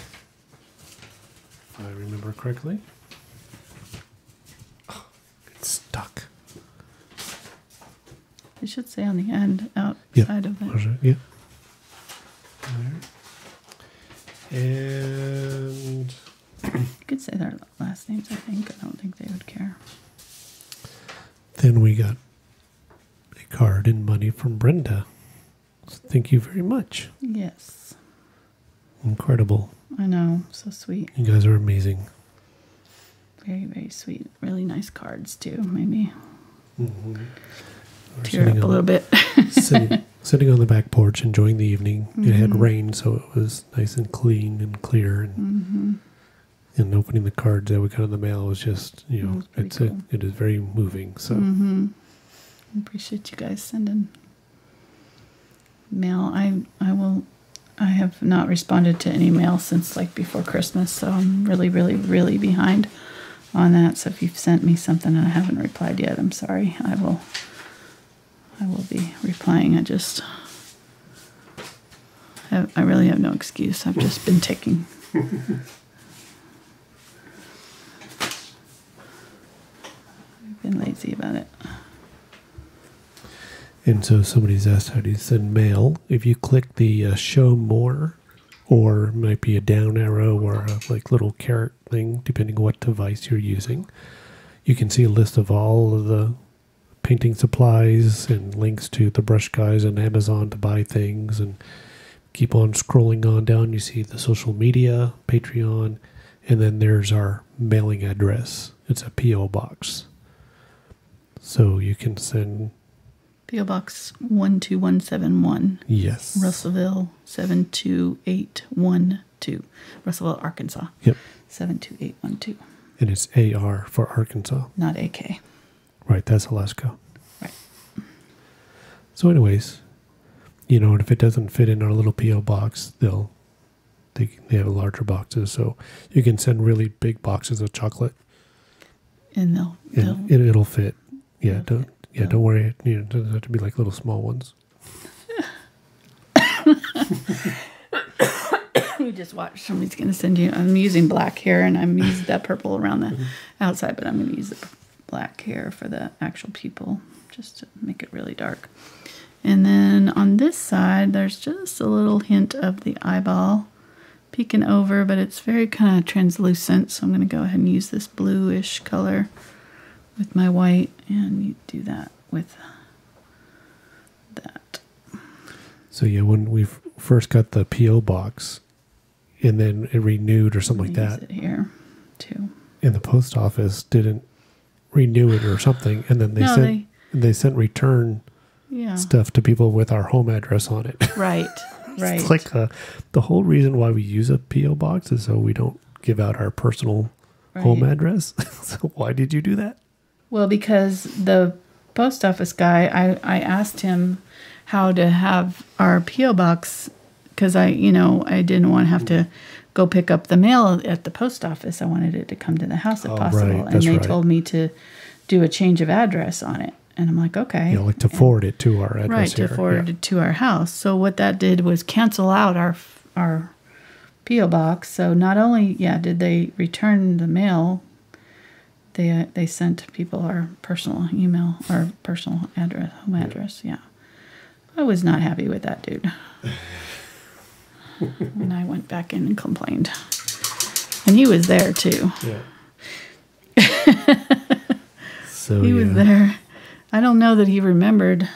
If I remember correctly. Oh, it's stuck. It should say on the end, outside Yeah, of it. Marcia, yeah. There. And You could say their last names, I think. I don't think they would care. Then we got a card and money from Brenda. So thank you very much. Yes. Incredible. I know. So sweet. You guys are amazing. Very, very sweet. Really nice cards, too. Maybe We're tear up a little bit. sitting, sitting on the back porch enjoying the evening. It had rained, so it was nice and clean and clear. And, hmm and opening the cards that we got in the mail was just, you know, it's cool. a, it is very moving. So hmm I appreciate you guys sending mail. I I will. I have not responded to any mail since like before Christmas, so I'm really, really, really behind on that. So if you've sent me something and I haven't replied yet, I'm sorry. I will. I will be replying. I just. I, I really have no excuse. I've just been taking. I've been lazy about it. And so somebody's asked how do you send mail. If you click the uh, show more, or might be a down arrow or a like little caret thing, depending on what device you're using, you can see a list of all of the painting supplies and links to the brush guys and Amazon to buy things. And keep on scrolling on down. You see the social media, Patreon, and then there's our mailing address. It's a PO box. So you can send PO Box 12171, yes. Russellville 72812, Russellville, Arkansas Yep. 72812, And it's AR for Arkansas. not AK. Right, that's Alaska. Right. So anyways, you know, and if it doesn't fit in our little PO box, they'll they they have larger boxes, so you can send really big boxes of chocolate And they'll, they'll and it, it'll fit. Yeah, It'll yeah, yeah. don't worry. You know, it doesn't have to be like little small ones. you just watch. Somebody's going to send you. I'm using black hair and I'm using that purple around the mm-hmm. outside, but I'm going to use the black hair for the actual people just to make it really dark. And then on this side, there's just a little hint of the eyeball peeking over, but it's very kind of translucent. So I'm going to go ahead and use this bluish color with my white and you do that with that. So yeah, when we first got the PO box, and then it renewed or something like Use that, it here too. and the post office didn't renew it or something, and then they No, sent they, sent return Yeah. stuff to people with our home address on it. Right. Right. it's like uh, the whole reason why we use a PO box is so we don't give out our personal home address. so why did you do that? Well, because the post office guy, I, I asked him how to have our P.O. box because I, you know, I didn't want to have to go pick up the mail at the post office. I wanted it to come to the house if Oh, possible. right, and they right. told me to do a change of address on it. And I'm like, okay. You know, like to And- forward it to our address right here. to forward Yeah. it to our house. So what that did was cancel out our our PO box. So not only yeah did they return the mail, they uh, they sent people our personal email or personal address home address. Yeah, I was not happy with that dude. and I went back in and complained, and he was there too. Yeah. so he yeah. was there. I don't know that he remembered,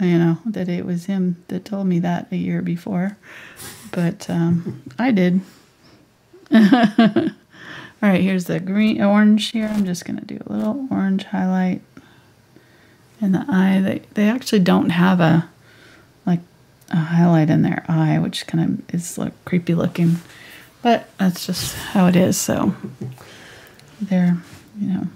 you know, that it was him that told me that a year before, but um, I did. All right, here's the green orange here. I'm just gonna do a little orange highlight in the eye. They they actually don't have a like a highlight in their eye, which kind of is like creepy looking, but that's just how it is. So they're you know.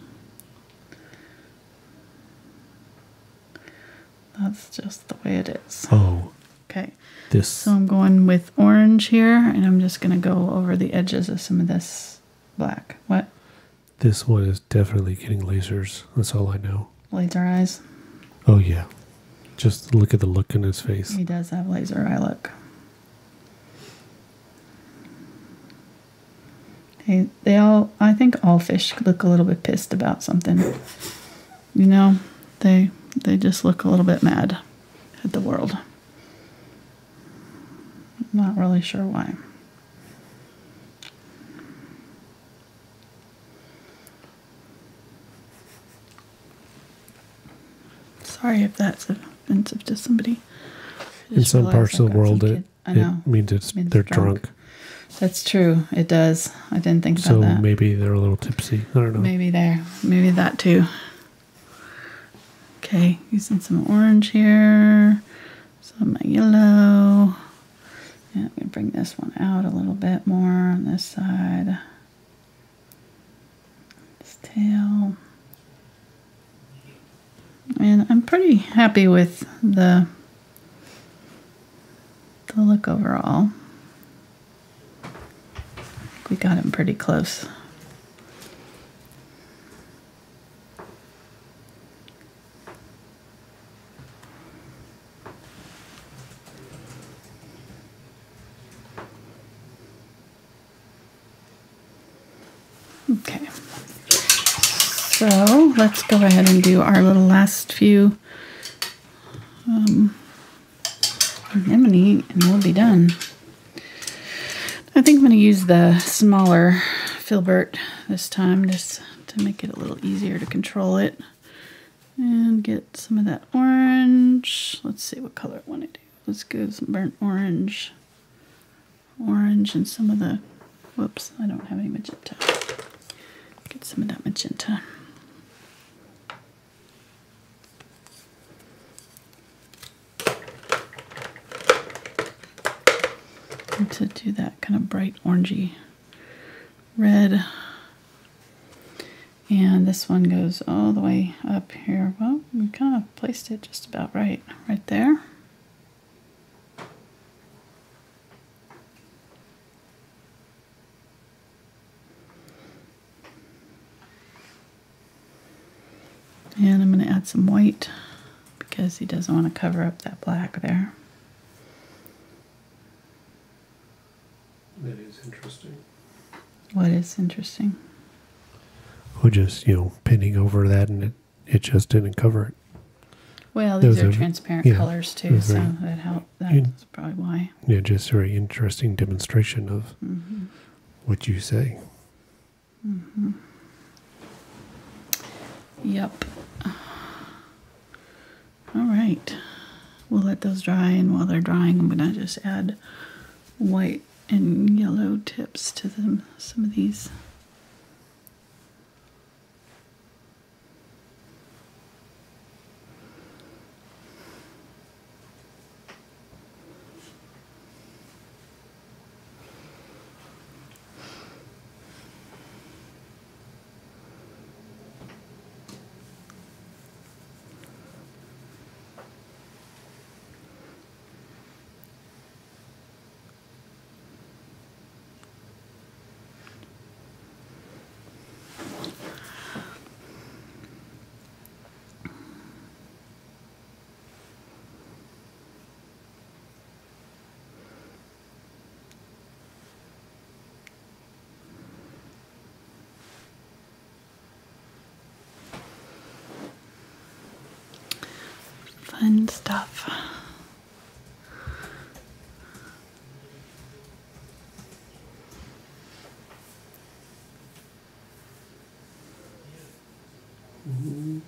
That's just the way it is. Oh, Okay. this. So I'm going with orange here, and I'm just going to go over the edges of some of this black. What? This one is definitely getting lasers. That's all I know. Laser eyes. Oh yeah. Just look at the look in his face. He does have laser eye look. They, they all, I think all fish look a little bit pissed about something. You know, they they just look a little bit mad at the world. Not really sure why. Sorry if that's offensive to somebody. In some parts of the world, it, I know. it means it's Means they're drunk. drunk. That's true. It does. I didn't think So about that. maybe they're a little tipsy. I don't know. Maybe there. Maybe that too. Okay, using some orange here, some yellow. Yeah, I'm gonna bring this one out a little bit more on this side. This tail. And I'm pretty happy with the the look overall. We got him pretty close. Okay. So let's go ahead and do our little last few um, anemone and we'll be done. I think I'm going to use the smaller filbert this time just to make it a little easier to control it. And get some of that orange. Let's see what color I want to do. Let's go some burnt orange. Orange and some of the, whoops, I don't have any magenta. Get some of that magenta. To do that kind of bright orangey red. And this one goes all the way up here. Well, we kind of placed it just about right, right there. And I'm going to add some white because he doesn't want to cover up that black there. That is interesting. What is interesting? Or just, you know, painting over that and it, it just didn't cover it. Well, these Those are are- transparent yeah, colors too, those so are- that help. Yeah. That's probably why. Yeah, just a very interesting demonstration of Mm-hmm. what you say. Yep. All right. We'll let those dry, and while they're drying, I'm gonna just add white and yellow tips to them. Some of these. Fun stuff. Mm-hmm.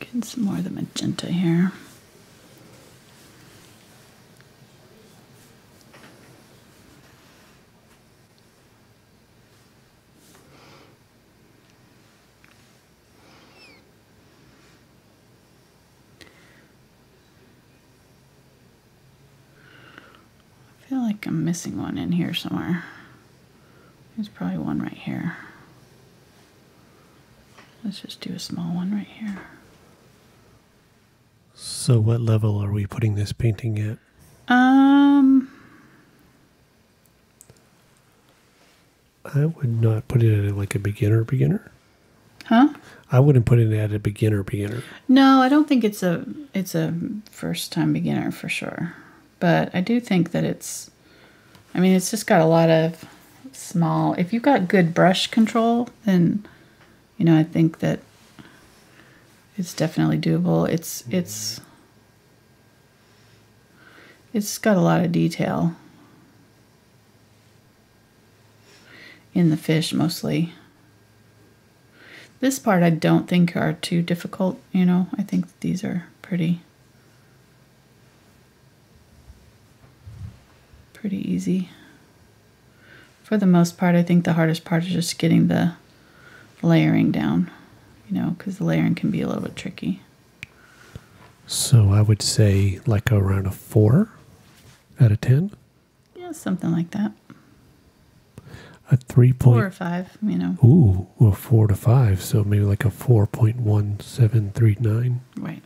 Getting some more of the magenta here. I feel like I'm missing one in here somewhere. There's probably one right here. Let's just do a small one right here. So, what level are we putting this painting at? Um, I would not put it at like a beginner beginner. huh? I wouldn't put it at a beginner beginner. No, I don't think it's a it's a first time beginner for sure. But I do think that it's I mean it's just got a lot of small if you've got good brush control then you know I think that it's definitely doable. It's mm-hmm. it's it's got a lot of detail in the fish mostly. This part I don't think are too difficult, you know. I think these are pretty pretty easy. For the most part, I think the hardest part is just getting the layering down, you know, cuz the layering can be a little bit tricky. So, I would say like around a four out of 10. Yeah, something like that. A three Four or 5, you know. Ooh, well, four to five. So, maybe like a 4.1739. Right.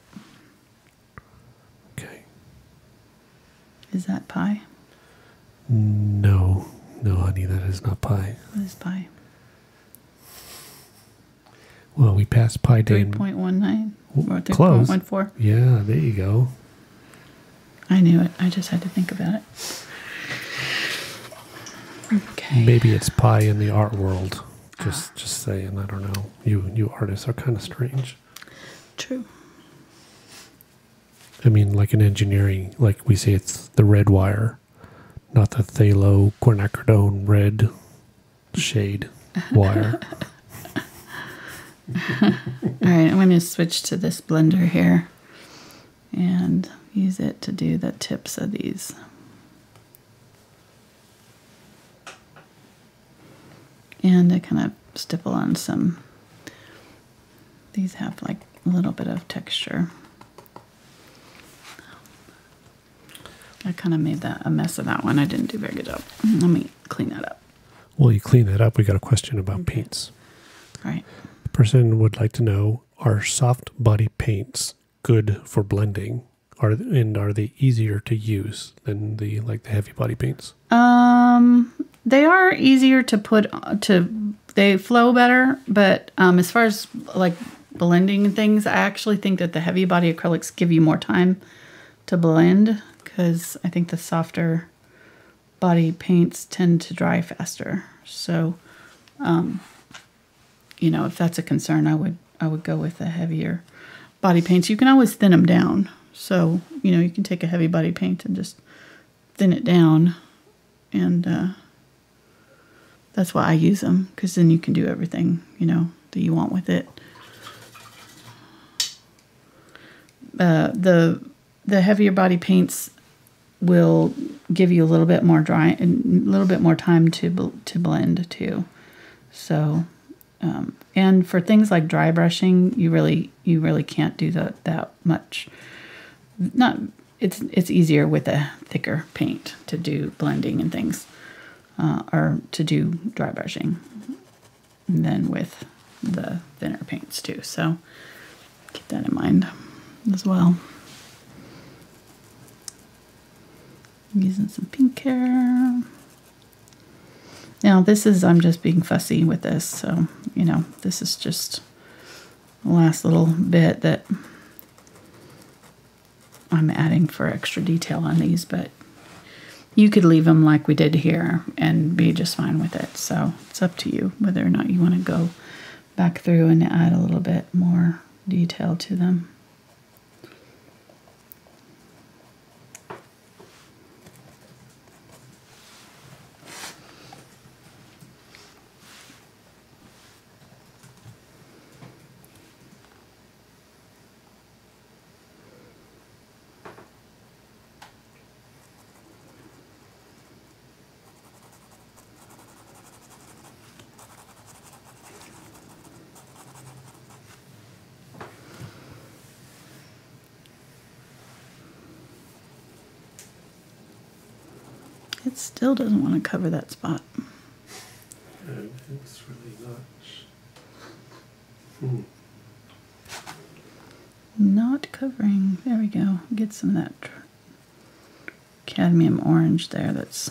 Okay. Is that pi? No, no, honey, that is not pi. What is pi? Well, we passed pi day. and- 3.19 or Close. 3.14. Yeah, there you go. I knew it. I just had to think about it. Okay. Maybe it's pi in the art world. Just, just saying. I don't know. You, you artists are kind of strange. True. I mean, like in engineering, like we say it's the red wire, not the phthalo quinacridone red shade wire. All right, I'm going to switch to this blender here and use it to do the tips of these. And I kind of stipple on some. These have like a little bit of texture. I kind of made that a mess of that one. I didn't do a very good job. Let me clean that up. Well, you clean that up. We got a question about paints. All right. The person would like to know: Are soft body paints good for blending? Are and are they easier to use than the like the heavy body paints? Um, they are easier to put to. They flow better, but um, as far as like blending things, I actually think that the heavy body acrylics give you more time to blend because I think the softer body paints tend to dry faster. So, um, you know, if that's a concern, I would I would go with the heavier body paints. You can always thin them down. So, you know, you can take a heavy body paint and just thin it down. And uh, that's why I use them because then you can do everything, you know, that you want with it. Uh, the the heavier body paints will give you a little bit more dry and a little bit more time to to blend too. So, um, and for things like dry brushing, you really you really can't do that that much. Not it's it's easier with a thicker paint to do blending and things, uh, or to do dry brushing, than with the thinner paints too. So keep that in mind as well. Using some pink hair. Now this is, I'm just being fussy with this, so, you know, this is just the last little bit that I'm adding for extra detail on these, but you could leave them like we did here and be just fine with it. So it's up to you whether or not you want to go back through and add a little bit more detail to them. It still doesn't want to cover that spot. it's really not. Hmm. Not covering. There we go. Get some of that cadmium orange there that's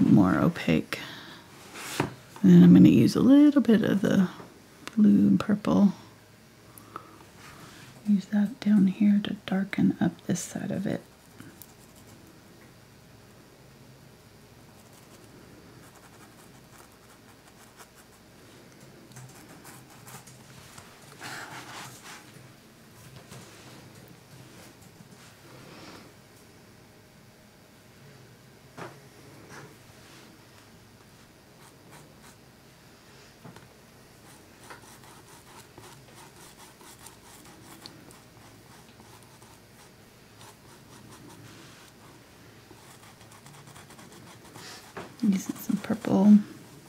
more opaque. And then I'm going to use a little bit of the blue and purple. Use that down here to darken up this side of it. Using some purple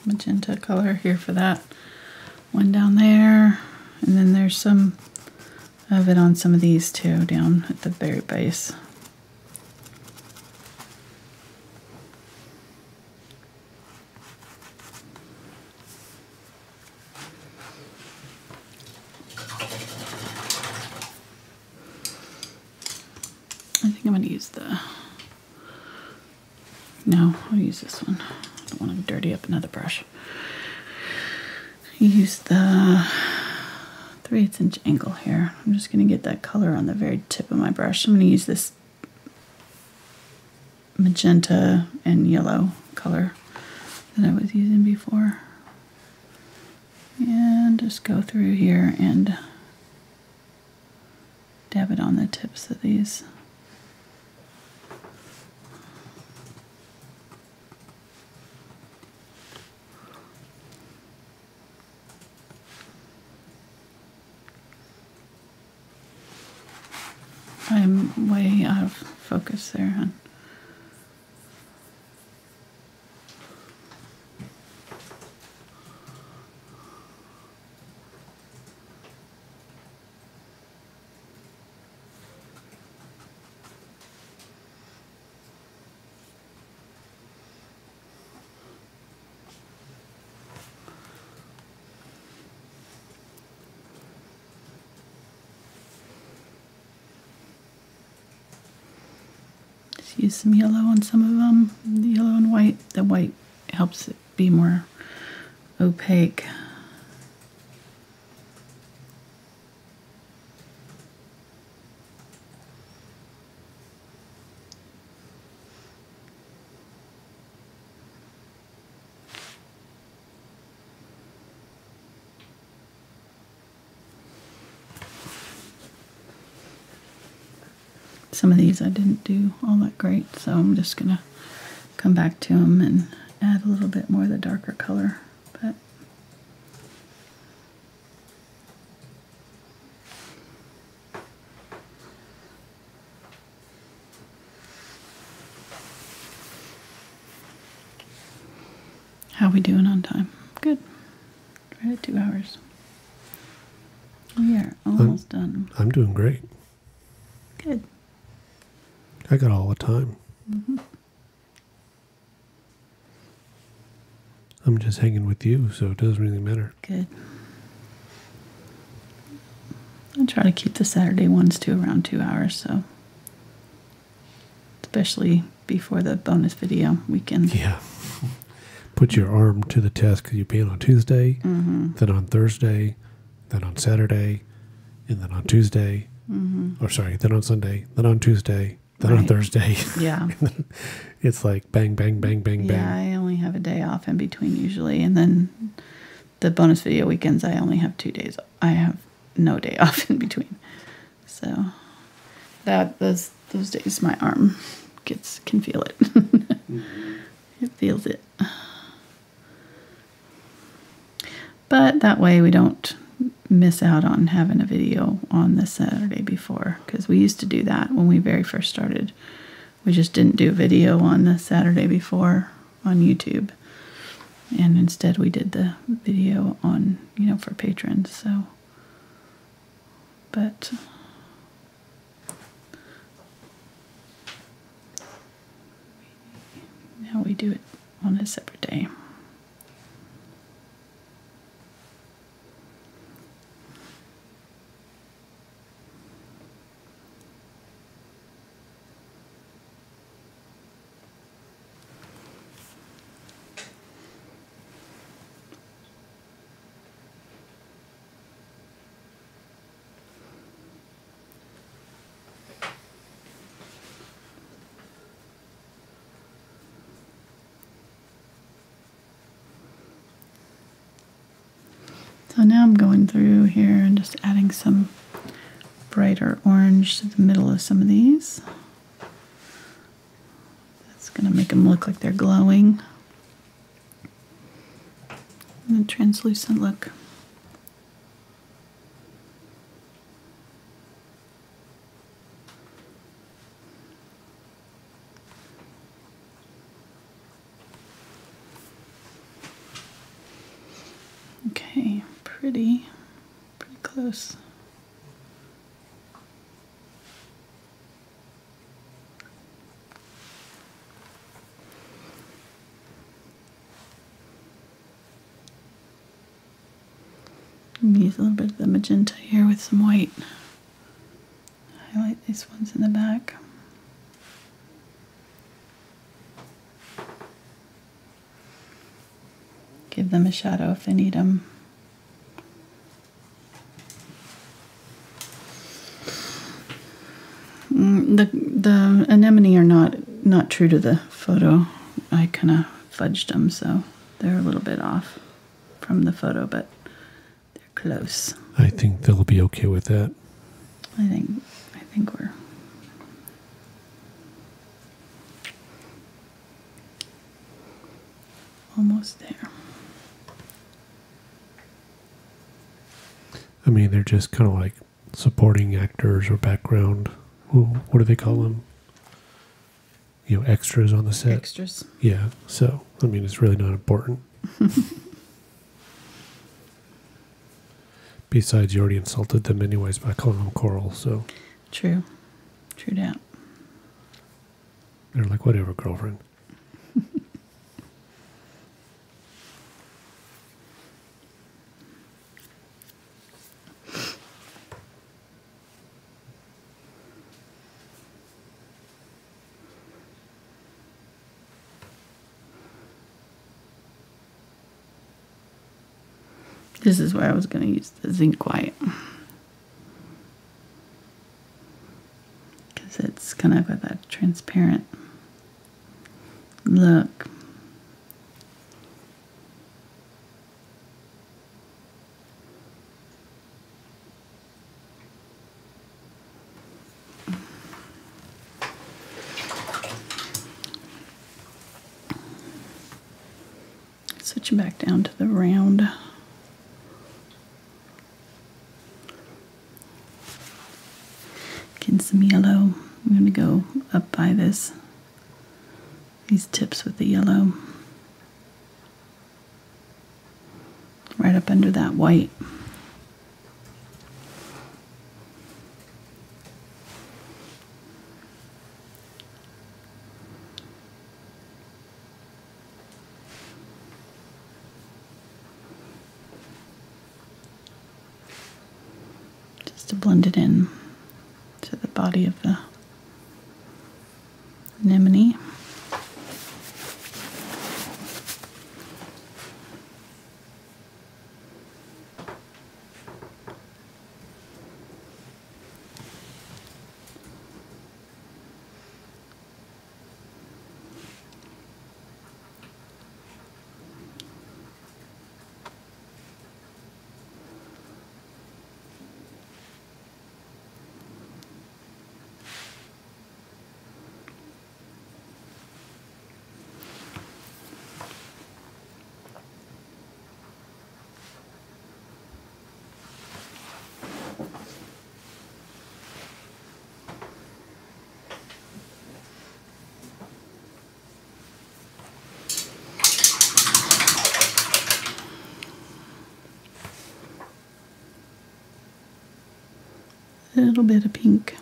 magenta color here for that one down there. And then there's some of it on some of these too down at the very base. I think I'm going to use the no, I'll use this one. I don't want to dirty up another brush. Use the 3 8 inch angle here. I'm just going to get that color on the very tip of my brush. I'm going to use this magenta and yellow color that I was using before. And just go through here and dab it on the tips of these. I'm way out of focus there, hon. Use some yellow on some of them, the yellow and white. The white helps it be more opaque. Some of these I didn't do all that great, so I'm just gonna come back to them and add a little bit more of the darker color. But How we doing on time? Good. Right at two hours. We are almost done. I'm doing great. I got all the time. I'm just hanging with you, so it doesn't really matter. Good. I try to keep the Saturday ones to around two hours, so especially before the bonus video weekend. Yeah. Put your arm to the test because you paint on Tuesday, Mm-hmm. then on Thursday, then on Saturday, and then on Tuesday. Or sorry, then on Sunday, then on Tuesday, then on Mm-hmm. Thursday. Yeah. it's like bang, bang, bang, bang, Yeah, bang. Yeah, I only have a day off in between usually, and then the bonus video weekends I only have two days. I have no day off in between, so that those those days my arm gets can feel it. it feels it. But that way we don't miss out on having a video on the Saturday before because we used to do that when we very first started. We just didn't do video on the Saturday before on YouTube. And instead we did the video on, you know, for patrons. So, but now we do it on a separate day. So now I'm going through here and just adding some brighter orange to the middle of some of these. That's going to make them look like they're glowing. And a translucent look. Okay, pretty, pretty close. A little bit of the magenta here with some white. Highlight these ones in the back. Give them a shadow if they need them. Mm, The the anemone are not not true to the photo. I kind of fudged them, so they're a little bit off from the photo, but close. I think they'll be okay with that. I think I think we're almost there. I mean, they're just kind of like supporting actors or background. wh- What do they call them? You know, extras on the set. Extras. Yeah. So, I mean, it's really not important. Besides, you already insulted them anyways by calling them coral. So True. True that. they're like, whatever, girlfriend. This is where I was going to use the zinc white. Because it's kind of got that transparent look. switch back down to the that white. just to blend it in to the body of the anemone. A little bit of pink.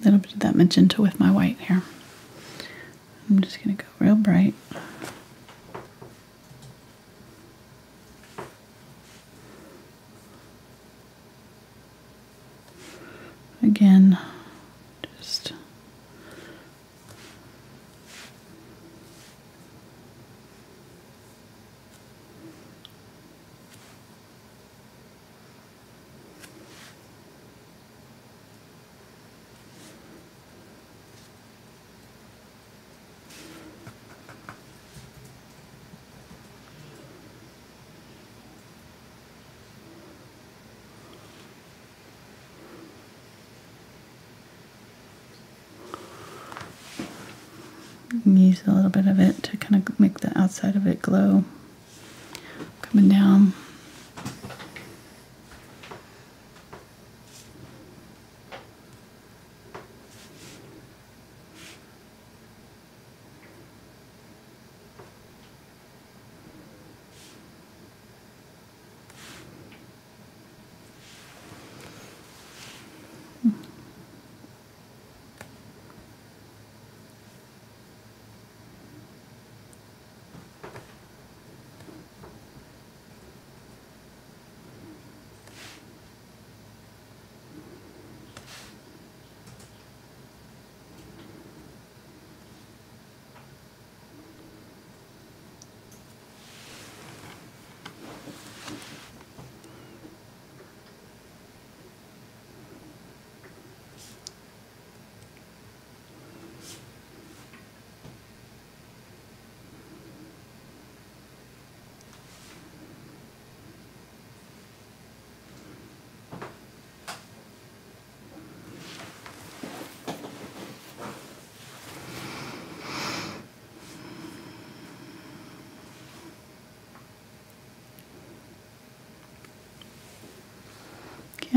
A little bit of that magenta with my white here. I'm just going to go real bright. Again, just use a little bit of it to kind of make the outside of it glow. Coming down.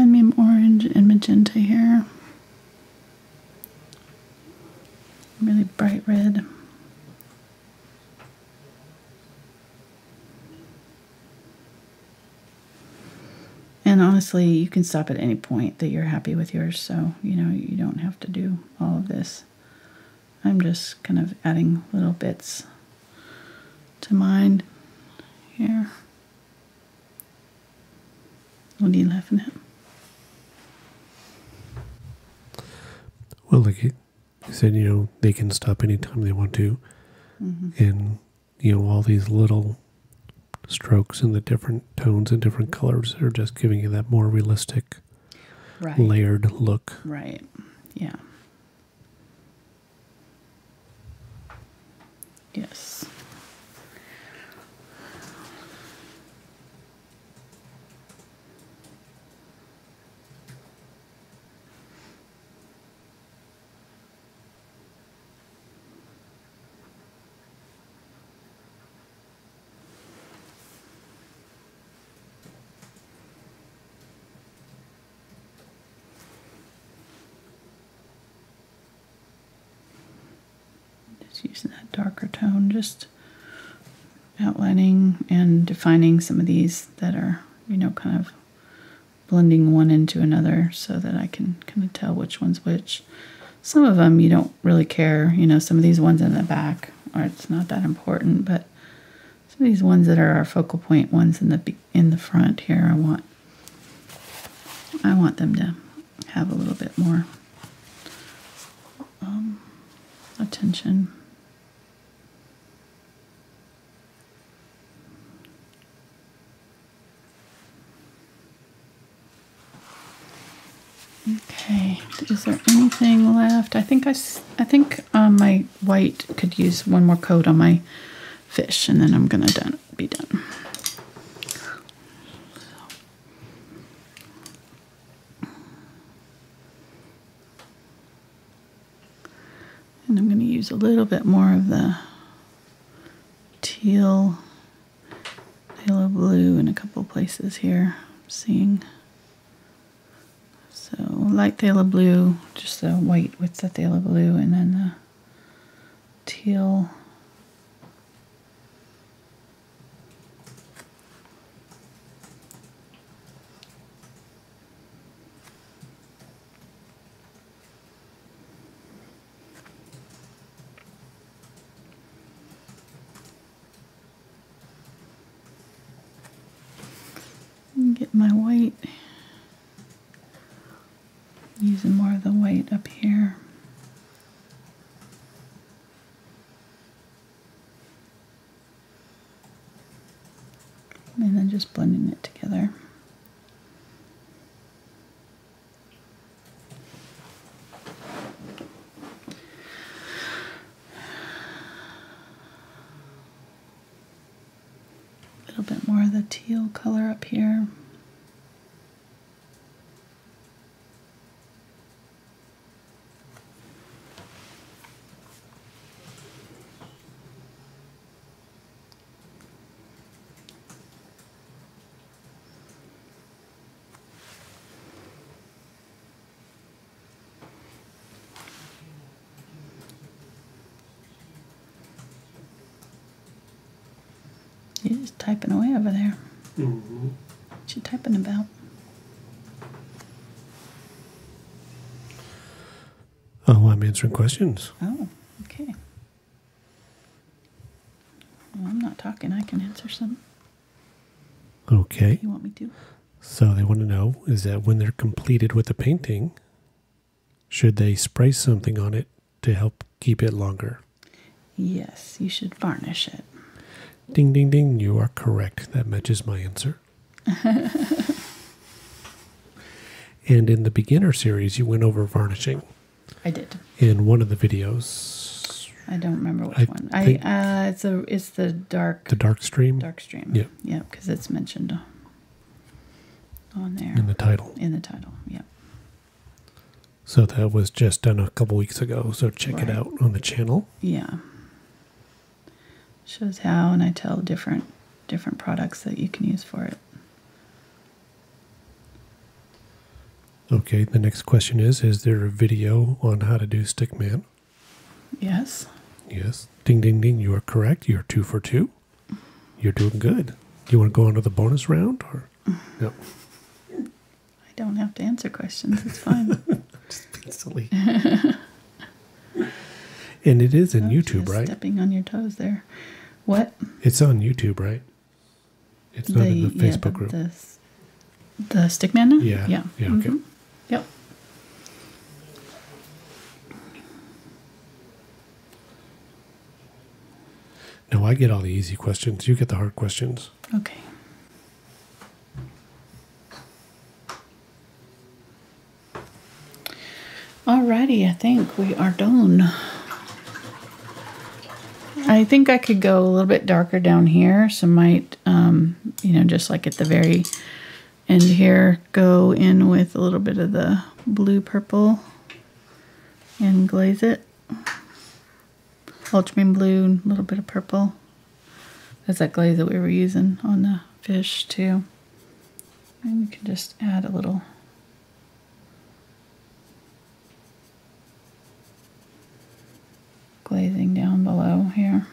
cadmium orange and magenta here. Really bright red. And honestly, you can stop at any point that you're happy with yours, so you know you don't have to do all of this. I'm just kind of adding little bits to mine here. What are you laughing at? Well, like you you said, you know, they can stop anytime they want to. Mm-hmm. And, you know, all these little strokes and the different tones and different colors are just giving you that more realistic, Right. layered look. Right. Yeah. Yes. Just using that darker tone, just outlining and defining some of these that are, you know, kind of blending one into another so that I can kind of tell which one's which. Some of them you don't really care, you know, some of these ones in the back, or it's not that important, but some of these ones that are our focal point ones in the in the front here, I want I want them to have a little bit more um, attention. Okay, is there anything left? I think I, I think um, my white could use one more coat on my fish, and then I'm gonna done, be done. And I'm going to use a little bit more of the teal, phthalo blue in a couple places here. I'm seeing. Light phthalo blue, just the white with the phthalo blue, and then the teal. Get my white. Using more of the white up here. And then just blending it together. A little bit more of the teal color up here. You're just typing away over there. Mm-hmm. What you typing about? Oh, I'm answering questions. Oh, okay. Well, I'm not talking. I can answer some. Okay. You want me to? So they want to know is that when they're completed with the painting, should they spray something on it to help keep it longer? Yes, you should varnish it. Ding, ding, ding. You are correct. That matches my answer. and in the beginner series, you went over varnishing I did. in one of the videos, I don't remember which I one. I uh, it's a it's the dark the dark stream dark stream. Yeah. yeah, because it's mentioned on there in the title. in the title. Yeah. So that was just done a couple weeks ago. So check it out on the channel. Yeah. Shows how, and I tell different different products that you can use for it. Okay, the next question is Is there a video on how to do Stickman? Yes. Yes. Ding, ding, ding. You are correct. You're two for two. You're doing good. Do you want to go on to the bonus round? or No. I don't have to answer questions. It's fine. Just being silly. and it is in YouTube, right? Stepping on your toes there. What? It's on YouTube, right? It's not in the yeah, Facebook group. The, the Stickman now? Yeah, Yeah. yeah, okay. mhm. Yep. No, I get all the easy questions. You get the hard questions. Okay. Alrighty, I think we are done. I think I could go a little bit darker down here, so might, um, you know, just like at the very end here, go in with a little bit of the blue purple and glaze it. Ultramarine blue, a little bit of purple. That's that glaze that we were using on the fish too. And you can just add a little glazing down below here.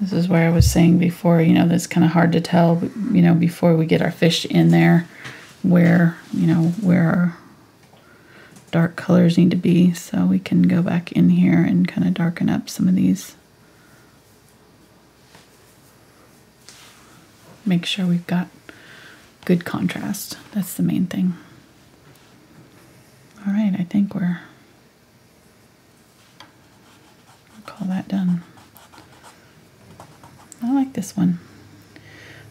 This is where I was saying before, you know, that's kind of hard to tell, you know, before we get our fish in there, where, you know, where our dark colors need to be. So we can go back in here and kind of darken up some of these. Make sure we've got good contrast. That's the main thing. All right, I think we're, I'll call that done. I like this one.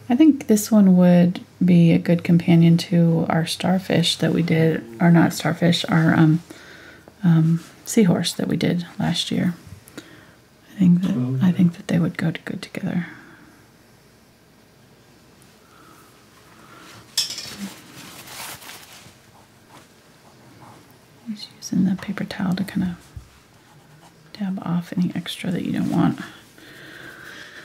I think this one would be a good companion to our starfish that we did, or not starfish, our um, um, seahorse that we did last year. I think that I think that they would go to good together. Just using the paper towel to kind of dab off any extra that you don't want.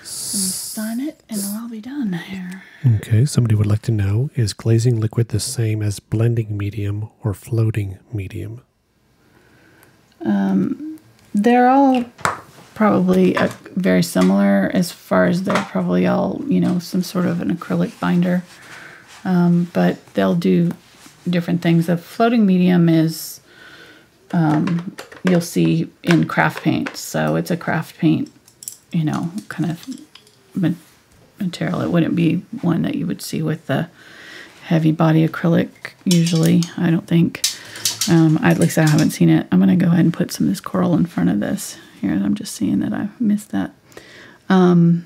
Sign it, and all be done here. Okay, somebody would like to know is glazing liquid the same as blending medium or floating medium? Um, They're all probably uh, very similar as far as they're probably all, you know, some sort of an acrylic binder. Um, but they'll do different things. The floating medium is, um, you'll see in craft paint. So it's a craft paint, you know, kind of ma- material. It wouldn't be one that you would see with the heavy body acrylic usually, I don't think. Um, at least I haven't seen it. I'm going to go ahead and put some of this coral in front of this. Here, I'm just seeing that I missed that. Um,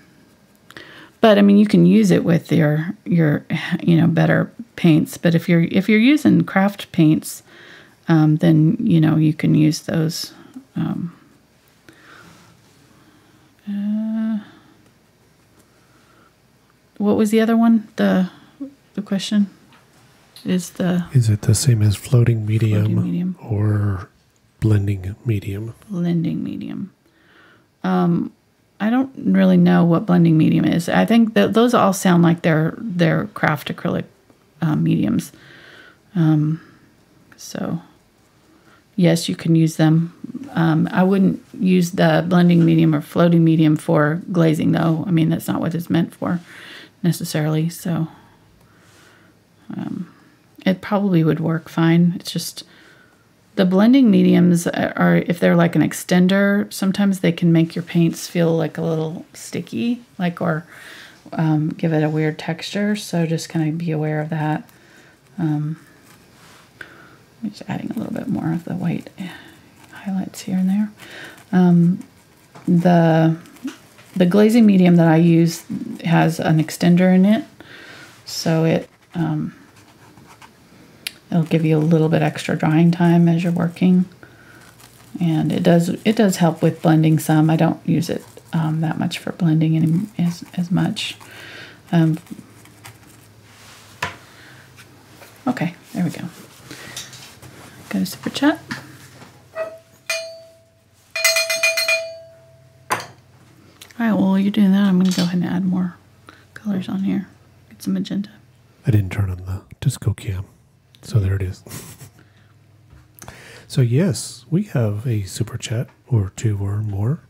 but I mean, you can use it with your your you know better paints. But if you're if you're using craft paints, um, then you know you can use those. Um, uh, what was the other one? The the question is the Is it the same as floating medium, Floating medium. or blending medium? blending medium. Um, I don't really know what blending medium is. I think that those all sound like they're they're craft acrylic uh, mediums. Um, so yes, you can use them. Um, I wouldn't use the blending medium or floating medium for glazing, though. I mean, that's not what it's meant for necessarily. So um, it probably would work fine. It's just the blending mediums are if they're like an extender sometimes they can make your paints feel like a little sticky like or um, give it a weird texture so just kind of be aware of that um, just adding a little bit more of the white highlights here and there um, the the glazing medium that I use has an extender in it so it um, It'll give you a little bit extra drying time as you're working, and it does it does help with blending some. I don't use it um, that much for blending any, as as much. Um, okay, there we go. Go to super chat. All right, well, while you're doing that, I'm going to go ahead and add more colors on here. Get some magenta. I didn't turn on the disco cam. So there it is. so, yes, we have a super chat or two or more.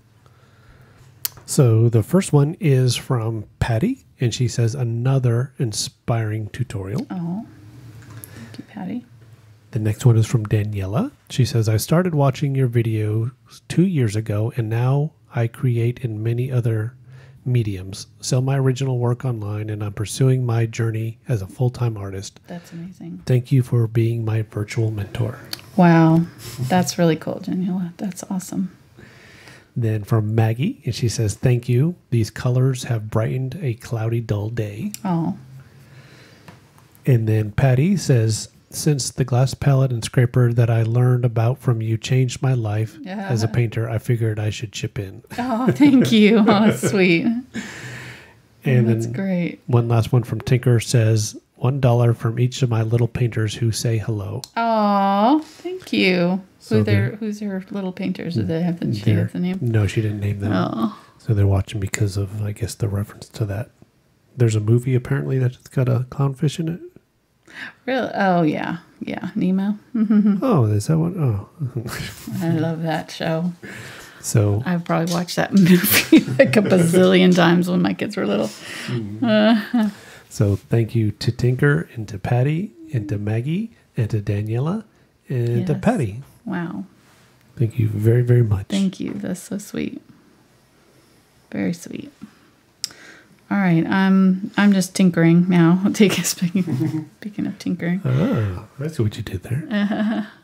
So, the first one is from Patty, and she says, Another inspiring tutorial. Oh, thank you, Patty. The next one is from Daniela. She says, I started watching your videos two years ago, and now I create in many other mediums, sell my original work online, and I'm pursuing my journey as a full time artist. That's amazing. Thank you for being my virtual mentor. Wow, that's really cool, Daniela. That's awesome. Then from Maggie, and she says, Thank you. These colors have brightened a cloudy, dull day. Oh, And then Patty says, Since the glass palette and scraper that I learned about from you changed my life as a painter, I figured I should chip in. oh, thank you. Oh, sweet. And that's great. one last one from Tinker says, One dollar from each of my little painters who say hello. Oh, thank you. So Who their who's her little painters? Do they have the, she They're- the name? No, she didn't name them. Oh, So they're watching because of, I guess, the reference to that. there's a movie apparently that's got a clownfish in it. Really? Oh yeah, yeah. Nemo. Oh, is that one? Oh, I love that show. so I've probably watched that movie like a bazillion times when my kids were little. so thank you to Tinker and to Patty and to Maggie and to Daniela and to Patty. Wow. Thank you very very much. Thank you. That's so sweet. Very sweet. All right, I'm I'm just tinkering now. Take speaking speaking of tinkering. Ah, I see what you did there.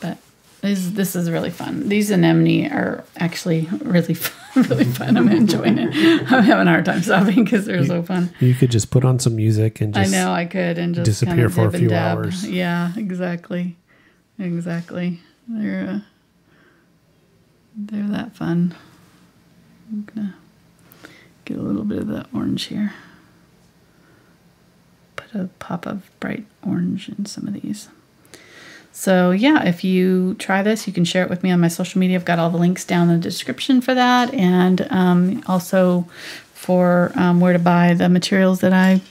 But this this is really fun. These anemone are actually really fun, really fun. I'm enjoying it. I'm having a hard time stopping because they're so fun. You could just put on some music and just I know I could and just disappear kinda for a few dab. hours. Yeah, exactly, exactly. They're uh, they're that fun. I'm gonna get a little bit of the orange here. Put a pop of bright orange in some of these. So yeah, if you try this, you can share it with me on my social media. I've got all the links down in the description for that, and um, also for um, where to buy the materials that I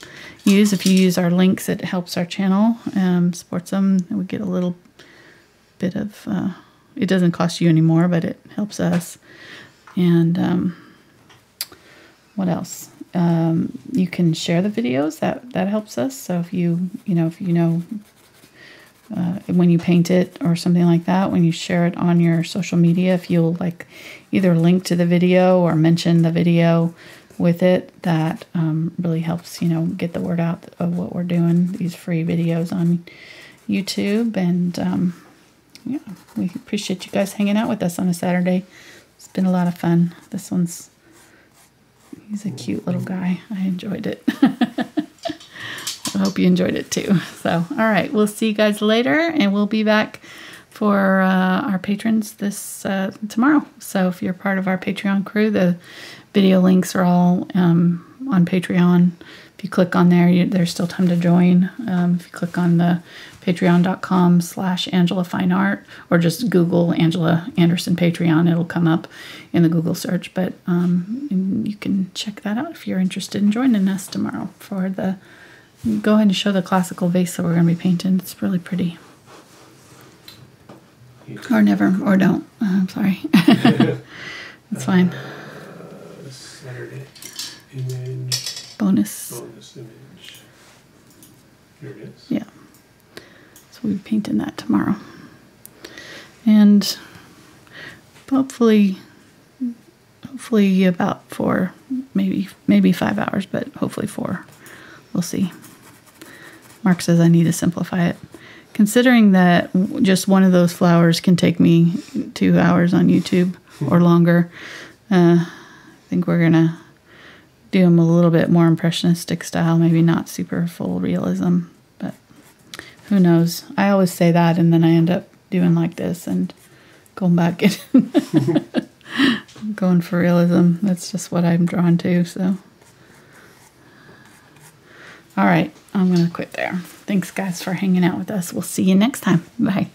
use. If you use our links, it helps our channel, um, supports them, and we get a little bit of. Uh, it doesn't cost you anymore, but it helps us. And um, what else? Um, you can share the videos. That that helps us. So if you you know if you know uh, when you paint it or something like that, when you share it on your social media, if you'll like either link to the video or mention the video with it, that um, really helps, you know, get the word out of what we're doing, these free videos on YouTube. And um, yeah, we appreciate you guys hanging out with us on a Saturday. It's been a lot of fun. This one's, he's a cute little guy. I enjoyed it. I hope you enjoyed it too. So, all right, we'll see you guys later, and we'll be back for uh, our patrons this uh, tomorrow. So, if you're part of our Patreon crew, the video links are all um, on Patreon. If you click on there, you, there's still time to join. Um, if you click on the patreon.com slash Angela Fine Art or just Google Angela Anderson Patreon, it'll come up in the Google search. But um, you can check that out if you're interested in joining us tomorrow for the Go ahead and show the classical vase that we're going to be painting. It's really pretty. Or never, or don't. Uh, I'm sorry. That's fine. Saturday image, Bonus. bonus image. Here it is. Yeah. We'll be painting that tomorrow. And hopefully, hopefully about four, maybe maybe five hours, but hopefully four. We'll see. Mark says I need to simplify it. Considering that just one of those flowers can take me two hours on YouTube or longer, uh, I think we're gonna do them a little bit more impressionistic style, maybe not super full realism, who knows? I always say that, and then I end up doing like this and going back and going for realism. That's just what I'm drawn to. So, all right, I'm gonna quit there. Thanks, guys, for hanging out with us. We'll see you next time. Bye.